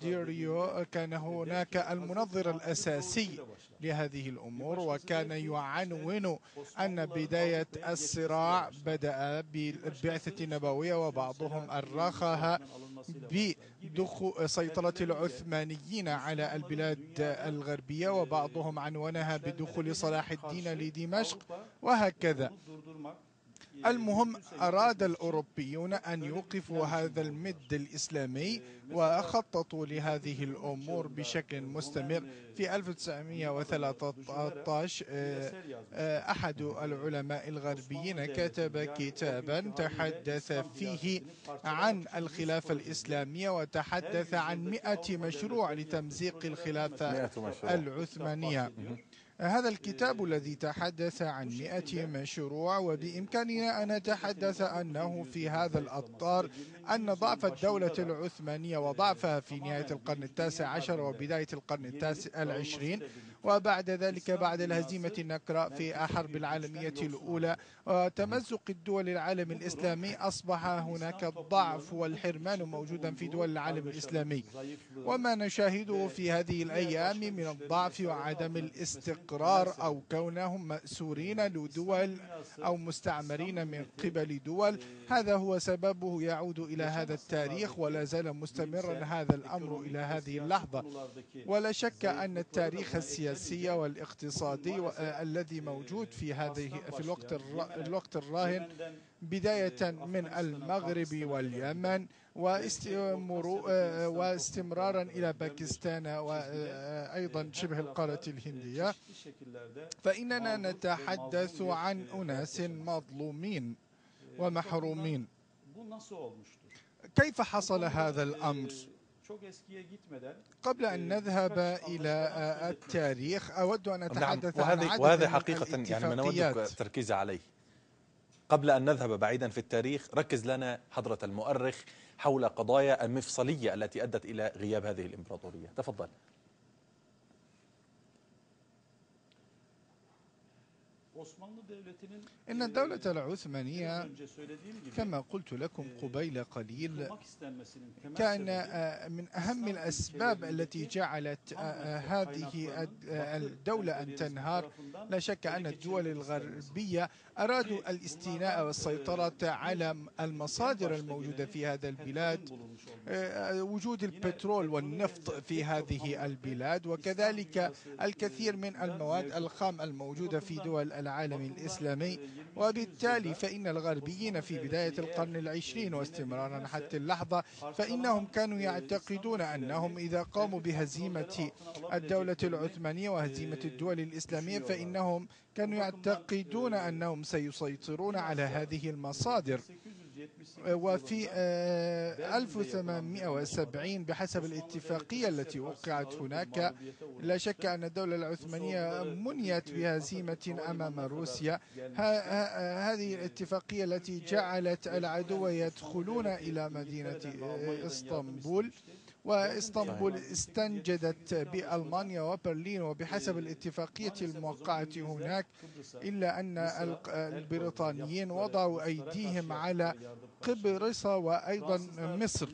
ديريو كان هناك المنظر الأساسي لهذه الأمور وكان يعنون أن بداية الصراع بدأ بالبعثة النبوية وبعضهم أرخها بسيطرة العثمانيين على البلاد الغربية وبعضهم عنونها بدخول صلاح الدين لدمشق وهكذا. المهم أراد الأوروبيون أن يوقفوا هذا المد الإسلامي وخططوا لهذه الأمور بشكل مستمر. في 1913 آه، أحد العلماء الغربيين كتب كتابا تحدث فيه عن الخلافة الإسلامية وتحدث عن مئة مشروع لتمزيق الخلافة العثمانية. هذا الكتاب الذي تحدث عن مئة مشروع وبإمكاننا أن نتحدث أنه في هذا الأطار أن ضعف الدولة العثمانية وضعفها في نهاية القرن التاسع عشر وبداية القرن التاسع العشرين وبعد ذلك بعد الهزيمة النكراء في الحرب العالمية الأولى وتمزق الدول العالم الإسلامي أصبح هناك الضعف والحرمان موجودا في دول العالم الإسلامي. وما نشاهده في هذه الأيام من الضعف وعدم الاستقرار أو كونهم مأسورين لدول أو مستعمرين من قبل دول. هذا هو سببه يعود إلى هذا التاريخ ولا زال مستمرا هذا الأمر إلى هذه اللحظة. ولا شك أن التاريخ السياسي والاقتصادي الذي موجود في هذه في الوقت الراهن بداية من المغرب واليمن واستمرارا إلى باكستان وأيضا شبه القارة الهندية. فإننا نتحدث عن أناس مظلومين ومحرومين. كيف حصل هذا الأمر؟ قبل أن نذهب إلى التاريخ أود أن أتحدث نعم وهذه, عن وهذا حقيقة يعني من أود التركيز عليه. قبل أن نذهب بعيدا في التاريخ ركز لنا حضرة المؤرخ حول قضايا المفصلية التي أدت إلى غياب هذه الإمبراطورية. تفضل. إن الدولة العثمانية كما قلت لكم قبيل قليل كان آه، من أهم الأسباب التي جعلت آه، آه، هذه الدولة أن تنهار. لا شك أن الدول الغربية أرادوا الاستيلاء والسيطرة على المصادر الموجودة في هذا البلاد وجود البترول والنفط في هذه البلاد وكذلك الكثير من المواد الخام الموجودة في دول العالم الإسلامي. وبالتالي فإن الغربيين في بداية القرن العشرين واستمرارا حتى اللحظة فإنهم كانوا يعتقدون أنهم إذا قاموا بهزيمة الدولة العثمانية وهزيمة الدول الإسلامية فإنهم كانوا يعتقدون أنهم سيسيطرون على هذه المصادر. وفي آه، 1870 بحسب الاتفاقية التي وقعت هناك لا شك أن الدولة العثمانية منيت بهزيمة أمام روسيا. هذه الاتفاقية التي جعلت العدو يدخلون إلى مدينة آه، إسطنبول. وإسطنبول استنجدت بألمانيا وبرلين وبحسب الاتفاقية الموقعة هناك إلا أن البريطانيين وضعوا أيديهم على قبرص وأيضا مصر.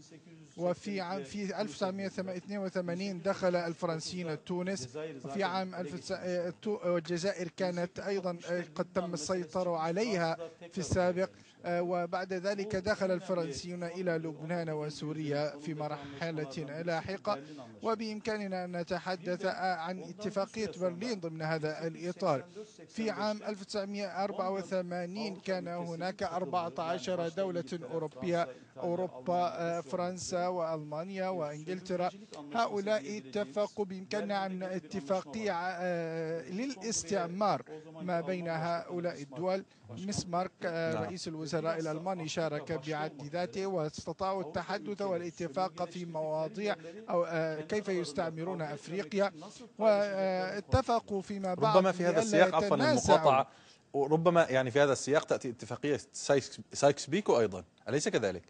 وفي عام في 1982 دخل الفرنسيين تونس وفي عام 1900 تو- والجزائر كانت أيضا قد تم السيطرة عليها في السابق. وبعد ذلك دخل الفرنسيون إلى لبنان وسوريا في مرحلة لاحقة وبإمكاننا أن نتحدث آه، عن اتفاقية برلين ضمن هذا الإطار في عام 1984 كان هناك 14 دولة أوروبية أوروبا آه، فرنسا وألمانيا وإنجلترا هؤلاء اتفقوا بإمكاننا أن اتفاقية آه، للاستعمار ما بين هؤلاء الدول مسمارك آه،. رئيس الوزراء الألماني شارك بعد ذاته واستطاعوا التحدث والاتفاق في مواضيع أو آه، كيف يستعمرون أفريقيا واتفقوا فيما بعد ربما في هذا السياق عفوا. المقاطعة وربما يعني في هذا السياق تأتي اتفاقية سايكس, سايكس بيكو أيضا أليس كذلك؟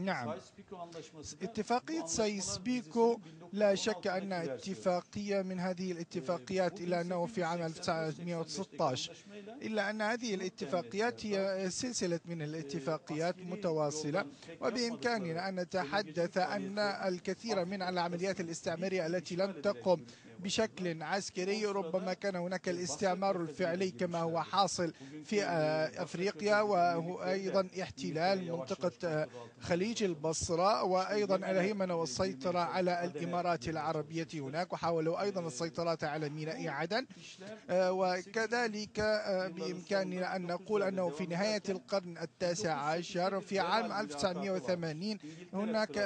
نعم. اتفاقية سايكس بيكو لا شك أن اتفاقية من هذه الاتفاقيات إلا أنه في عام 1916 إلا أن هذه الاتفاقيات هي سلسلة من الاتفاقيات متواصلة وبإمكاننا أن نتحدث أن الكثير من العمليات الاستعمارية التي لم تقم بشكل عسكري ربما كان هناك الاستعمار الفعلي كما هو حاصل في آه، أفريقيا وأيضا احتلال منطقة آه، خليج البصرة وأيضا الهيمنة والسيطرة على الإمارات العربية هناك وحاولوا أيضا السيطرة على ميناء عدن. آه، وكذلك بإمكاننا أن نقول أنه في نهاية القرن التاسع عشر في عام 1980 هناك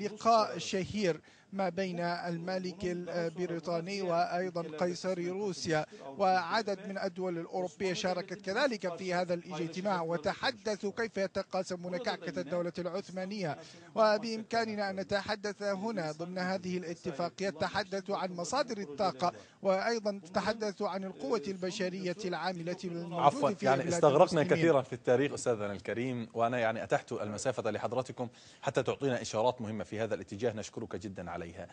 لقاء شهير ما بين الملك البريطاني وأيضا قيصر روسيا وعدد من الدول الأوروبية شاركت كذلك في هذا الاجتماع وتحدثوا كيف يتقاسمون كعكة الدولة العثمانية وبإمكاننا أن نتحدث هنا ضمن هذه الاتفاقيات تحدثوا عن مصادر الطاقة وأيضا تحدثوا عن القوة البشرية العاملة الموجودة عفوا يعني استغرقنا. كثيرا في التاريخ أستاذنا الكريم وأنا يعني أتحت المسافة لحضرتكم حتى تعطينا إشارات مهمة في هذا الاتجاه نشكرك جدا عليها.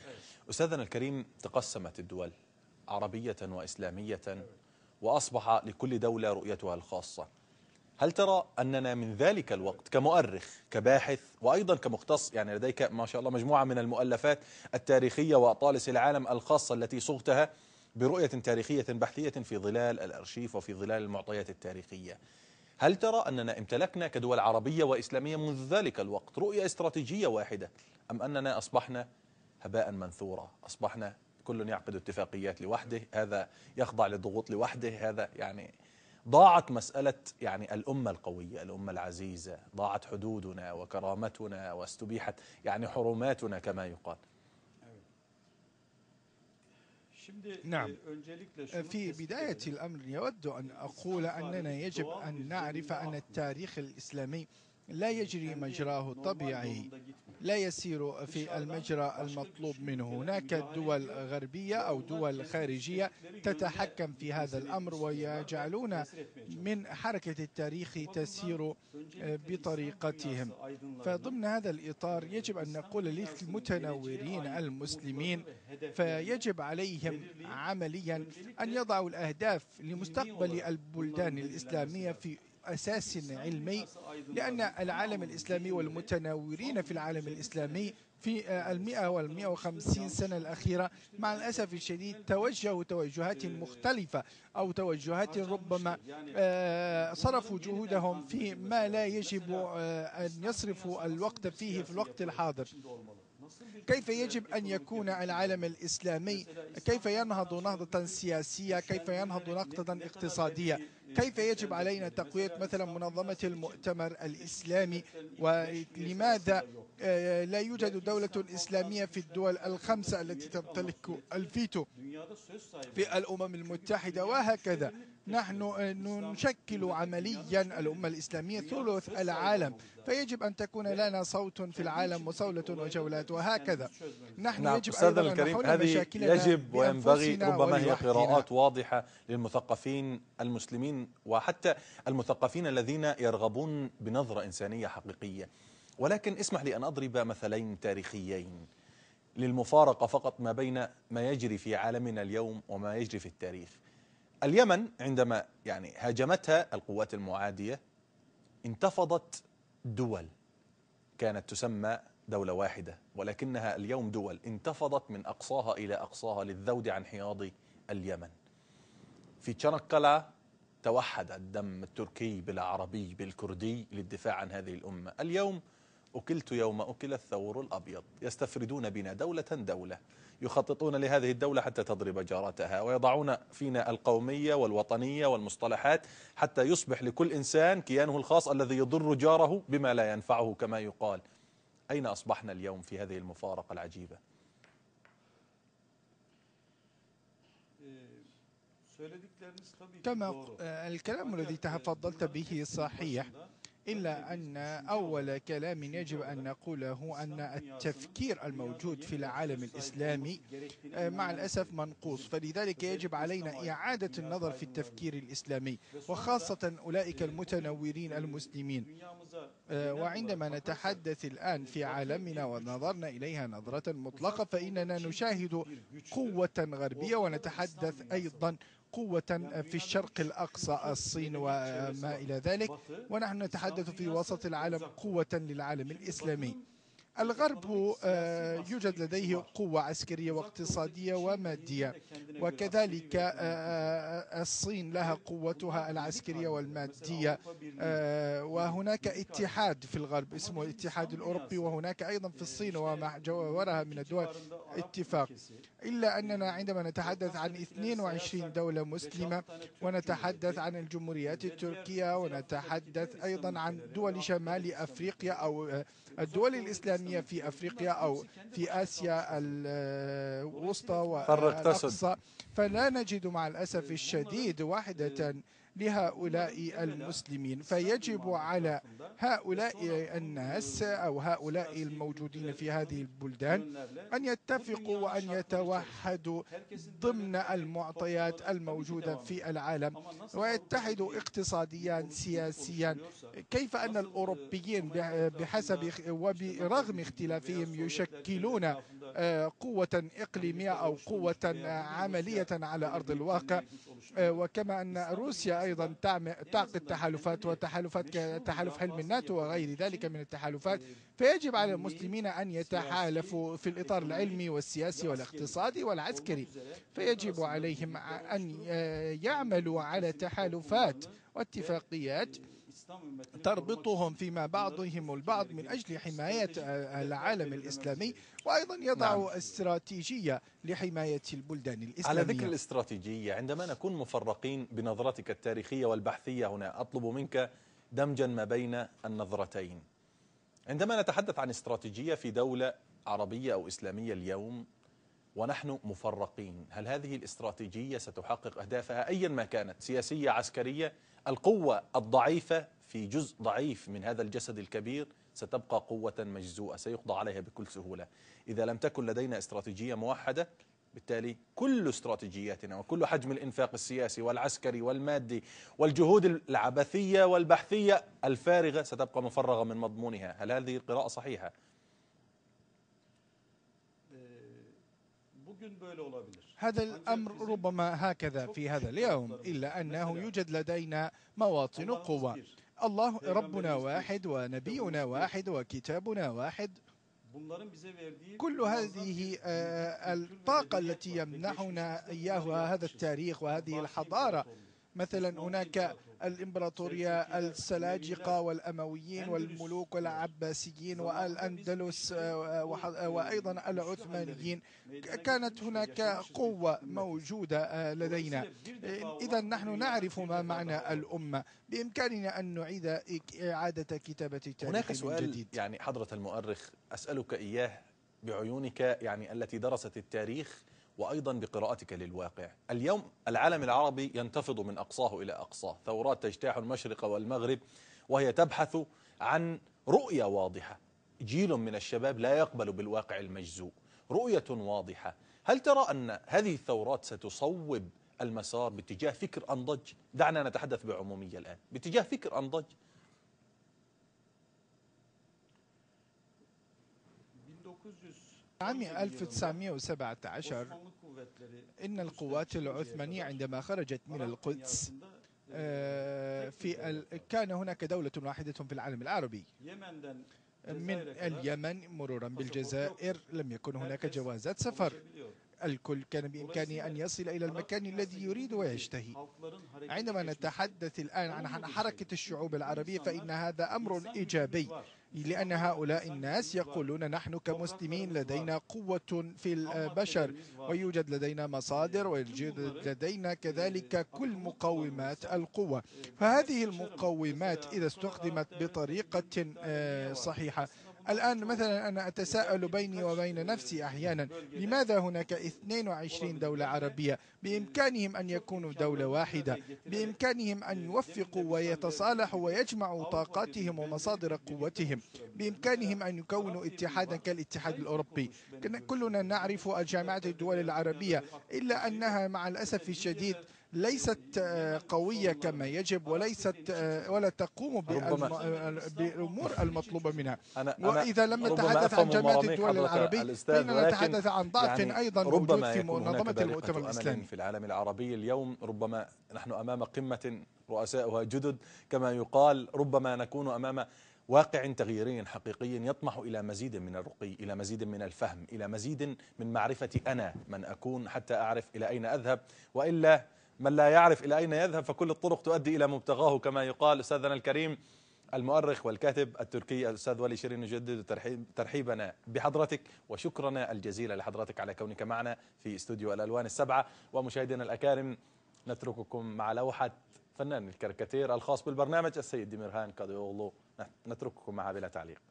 أستاذنا الكريم تقسمت الدول عربية وإسلامية وأصبح لكل دولة رؤيتها الخاصة. هل ترى أننا من ذلك الوقت كمؤرخ كباحث وأيضا كمختص يعني لديك ما شاء الله مجموعة من المؤلفات التاريخية وأطالس العالم الخاصة التي صغتها برؤية تاريخية بحثية في ظلال الأرشيف وفي ظلال المعطيات التاريخية؟ هل ترى أننا امتلكنا كدول عربية وإسلامية منذ ذلك الوقت رؤية استراتيجية واحدة أم أننا أصبحنا هباء منثورا. أصبحنا كل يعقد اتفاقيات لوحده هذا يخضع للضغوط لوحده هذا يعني ضاعت مسألة يعني الأمة القوية الأمة العزيزة ضاعت حدودنا وكرامتنا واستبيحت يعني حرماتنا كما يقال. نعم. في بداية الأمر يود أن أقول أننا يجب أن نعرف أن التاريخ الإسلامي لا يجري مجراه الطبيعي لا يسير في المجرى المطلوب منه. هناك دول غربية أو دول خارجية تتحكم في هذا الأمر ويجعلون من حركة التاريخ تسير بطريقتهم. فضمن هذا الإطار يجب أن نقول للمتنورين المسلمين فيجب عليهم عمليا أن يضعوا الأهداف لمستقبل البلدان الإسلامية في أساس علمي لأن العالم الإسلامي والمتنورين في العالم الإسلامي في المئة والمئة وخمسين سنة الأخيرة مع الأسف الشديد توجهوا توجهات مختلفة أو توجهات ربما آه، صرفوا جهودهم في ما لا يجب آه، أن يصرفوا الوقت فيه في الوقت الحاضر. كيف يجب أن يكون العالم الإسلامي؟ كيف ينهض نهضة سياسية؟ كيف ينهض نهضة اقتصادية؟ كيف يجب علينا تقوية مثلا منظمة المؤتمر الإسلامي؟ ولماذا آه، لا يوجد دولة إسلامية في الدول الخمسة التي تمتلك الفيتو في الأمم المتحدة؟ وهكذا. نحن آه، نشكل عمليا الأمة الإسلامية ثلث العالم فيجب أن تكون لنا صوت في العالم وصولة وجولات وهكذا. نحن نعم يجب أيضا الكريم هذه يجب وينبغي ربما هي. قراءات واضحة للمثقفين المسلمين وحتى المثقفين الذين يرغبون بنظرة إنسانية حقيقية. ولكن اسمح لي أن أضرب مثلين تاريخيين. للمفارقة فقط ما بين ما يجري في عالمنا اليوم وما يجري في التاريخ. اليمن عندما يعني هاجمتها القوات المعادية انتفضت دول كانت تسمى دولة واحدة ولكنها اليوم دول انتفضت من أقصاها إلى أقصاها للذود عن حياض اليمن. في تشنقلة توحد الدم التركي بالعربي بالكردي للدفاع عن هذه الأمة. اليوم أكلت يوم أكل الثور الأبيض. يستفردون بنا دولة دولة يخططون لهذه الدولة حتى تضرب جارتها ويضعون فينا القومية والوطنية والمصطلحات حتى يصبح لكل إنسان كيانه الخاص الذي يضر جاره بما لا ينفعه كما يقال. أين أصبحنا اليوم في هذه المفارقة العجيبة؟ كما آه، الكلام الذي تفضلت به صحيح. إلا أن أول كلام يجب أن نقوله أن التفكير الموجود في العالم الإسلامي آه، مع الأسف منقوص. فلذلك يجب علينا إعادة النظر في التفكير الإسلامي وخاصة أولئك المتنورين المسلمين. آه، وعندما نتحدث الآن في عالمنا ونظرنا إليها نظرة مطلقة فإننا نشاهد قوة غربية ونتحدث أيضا قوة في الشرق الأقصى الصين وما إلى ذلك. ونحن نتحدث في وسط العالم قوة للعالم الإسلامي. الغرب آه، يوجد لديه قوة عسكرية واقتصادية ومادية. وكذلك آه، آه، الصين لها قوتها العسكرية والمادية؟ وهناك اتحاد في الغرب اسمه الاتحاد الأوروبي وهناك أيضا في الصين وما جاورها من الدول اتفاق إلا أننا عندما نتحدث عن 22 دولة مسلمة ونتحدث عن الجمهوريات التركية ونتحدث أيضا عن دول شمال أفريقيا أو الدول الإسلامية في أفريقيا أو في آسيا الوسطى. والأقصى فلا نجد مع الأسف الشديد واحدة لهؤلاء المسلمين. فيجب على هؤلاء الناس أو هؤلاء الموجودين في هذه البلدان أن يتفقوا وأن يتوحدوا ضمن المعطيات الموجودة في العالم ويتحدوا اقتصاديا سياسيا. كيف أن الأوروبيين بحسب وبرغم اختلافهم يشكلون قوة إقليمية أو قوة عملية على أرض الواقع. آه، وكما أن روسيا أيضا تعقد تحالفات وتحالفات كتحالف حلم الناتو وغير ذلك من التحالفات. فيجب على المسلمين أن يتحالفوا في الإطار العلمي والسياسي والاقتصادي والعسكري. فيجب عليهم أن آه، يعملوا على تحالفات واتفاقيات تربطهم فيما بعضهم البعض من أجل حماية العالم الإسلامي وأيضا يضعوا استراتيجية لحماية البلدان على الإسلامية ذكر الاستراتيجية عندما نكون مفرقين بنظرتك التاريخية والبحثية هنا أطلب منك دمجا ما بين النظرتين. عندما نتحدث عن استراتيجية في دولة عربية أو إسلامية اليوم ونحن مفرقين هل هذه الاستراتيجية ستحقق أهدافها؟ أيا ما كانت سياسية عسكرية القوة الضعيفة في جزء ضعيف من هذا الجسد الكبير ستبقى قوة مجزوءة سيقضى عليها بكل سهولة. إذا لم تكن لدينا استراتيجية موحدة بالتالي كل استراتيجياتنا وكل حجم الإنفاق السياسي والعسكري والمادي والجهود العبثية والبحثية الفارغة ستبقى مفرغة من مضمونها. هل هذه القراءة صحيحة؟ هذا الأمر ربما هكذا في هذا اليوم إلا أنه يوجد لدينا مواطن قوة. الله ربنا واحد ونبينا واحد وكتابنا واحد. كل هذه آه، الطاقة التي يمنحنا إياها هذا التاريخ وهذه الحضارة. مثلا هناك الإمبراطورية السلاجقة والأمويين والملوك والعباسيين والأندلس آه، وح- آه، وأيضا العثمانيين. ك- كانت هناك قوة موجودة آه، لدينا. إذا نحن نعرف ما معنى الأمة. بإمكاننا أن نعيد إعادة كتابة التاريخ هناك من سؤال جديد. يعني حضرة المؤرخ أسألك إياه بعيونك يعني التي درست التاريخ وأيضا بقراءتك للواقع. اليوم العالم العربي ينتفض من أقصاه إلى أقصاه. ثورات تجتاح المشرق والمغرب وهي تبحث عن رؤية واضحة. جيل من الشباب لا يقبل بالواقع المجزوء. رؤية واضحة. هل ترى أن هذه الثورات ستصوب المسار باتجاه فكر أنضج؟ دعنا نتحدث بعمومية الآن. باتجاه فكر أنضج. عام 1917 إن القوات العثمانية عندما خرجت من القدس آه، في. كان هناك دولة واحدة في العالم العربي. من اليمن مرورا بالجزائر لم يكن هناك جوازات سفر. الكل كان بإمكانه أن يصل إلى المكان الذي يريد ويشتهي. عندما نتحدث الآن عن حركة الشعوب العربية فإن هذا أمر إيجابي. لأن هؤلاء الناس يقولون نحن كمسلمين لدينا قوة في البشر ويوجد لدينا مصادر ويوجد لدينا كذلك كل مقومات القوة. فهذه المقومات إذا استخدمت بطريقة آه، صحيحة الآن مثلا أنا أتساءل بيني وبين نفسي أحيانا لماذا هناك 22 دولة عربية؟ بإمكانهم أن يكونوا دولة واحدة. بإمكانهم أن يوفقوا ويتصالحوا ويجمعوا طاقاتهم ومصادر قوتهم. بإمكانهم أن يكونوا اتحادا كالاتحاد الأوروبي. كلنا نعرف الجامعة الدول العربية إلا أنها مع الأسف الشديد ليست آه، قوية كما يجب وليست آه، ولا تقوم بالأمور المطلوبة منها. أنا وإذا لم نتحدث عن جامعة الدول العربية فإننا نتحدث عن ضعف يعني أيضا موجود في منظمة المؤتمر الإسلامي. في العالم العربي اليوم. ربما نحن أمام قمة رؤساؤها جدد كما يقال ربما نكون أمام واقع تغييري حقيقي يطمح إلى مزيد من الرقي إلى مزيد من الفهم إلى مزيد من معرفة أنا من أكون حتى أعرف إلى أين أذهب. وإلا من لا يعرف إلى أين يذهب فكل الطرق تؤدي إلى مبتغاه كما يقال أستاذنا الكريم المؤرخ والكاتب التركي الأستاذ ولي شيرين نجدد ترحيبنا بحضرتك وشكرنا الجزيل لحضرتك على كونك معنا في استوديو الألوان السبعة. ومشاهدينا الأكارم نترككم مع لوحة فنان الكاريكاتير الخاص بالبرنامج السيد ديميرهان كاديوغلو نترككم معها بلا تعليق.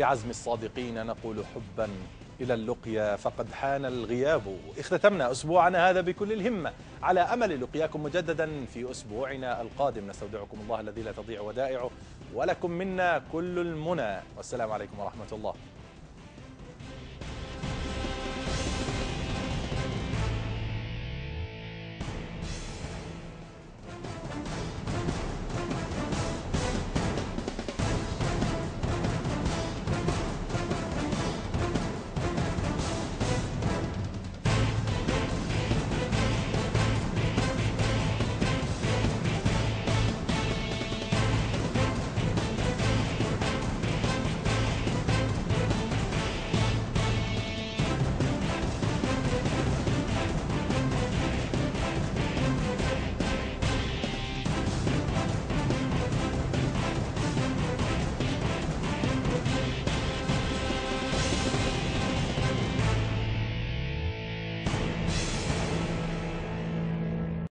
بعزم الصادقين نقول حبا إلى اللقيا. فقد حان الغياب. اختتمنا أسبوعنا هذا بكل الهمة. على أمل لقياكم مجددا في أسبوعنا القادم. نستودعكم الله الذي لا تضيع ودائعه. ولكم منا كل المنى. والسلام عليكم ورحمة الله.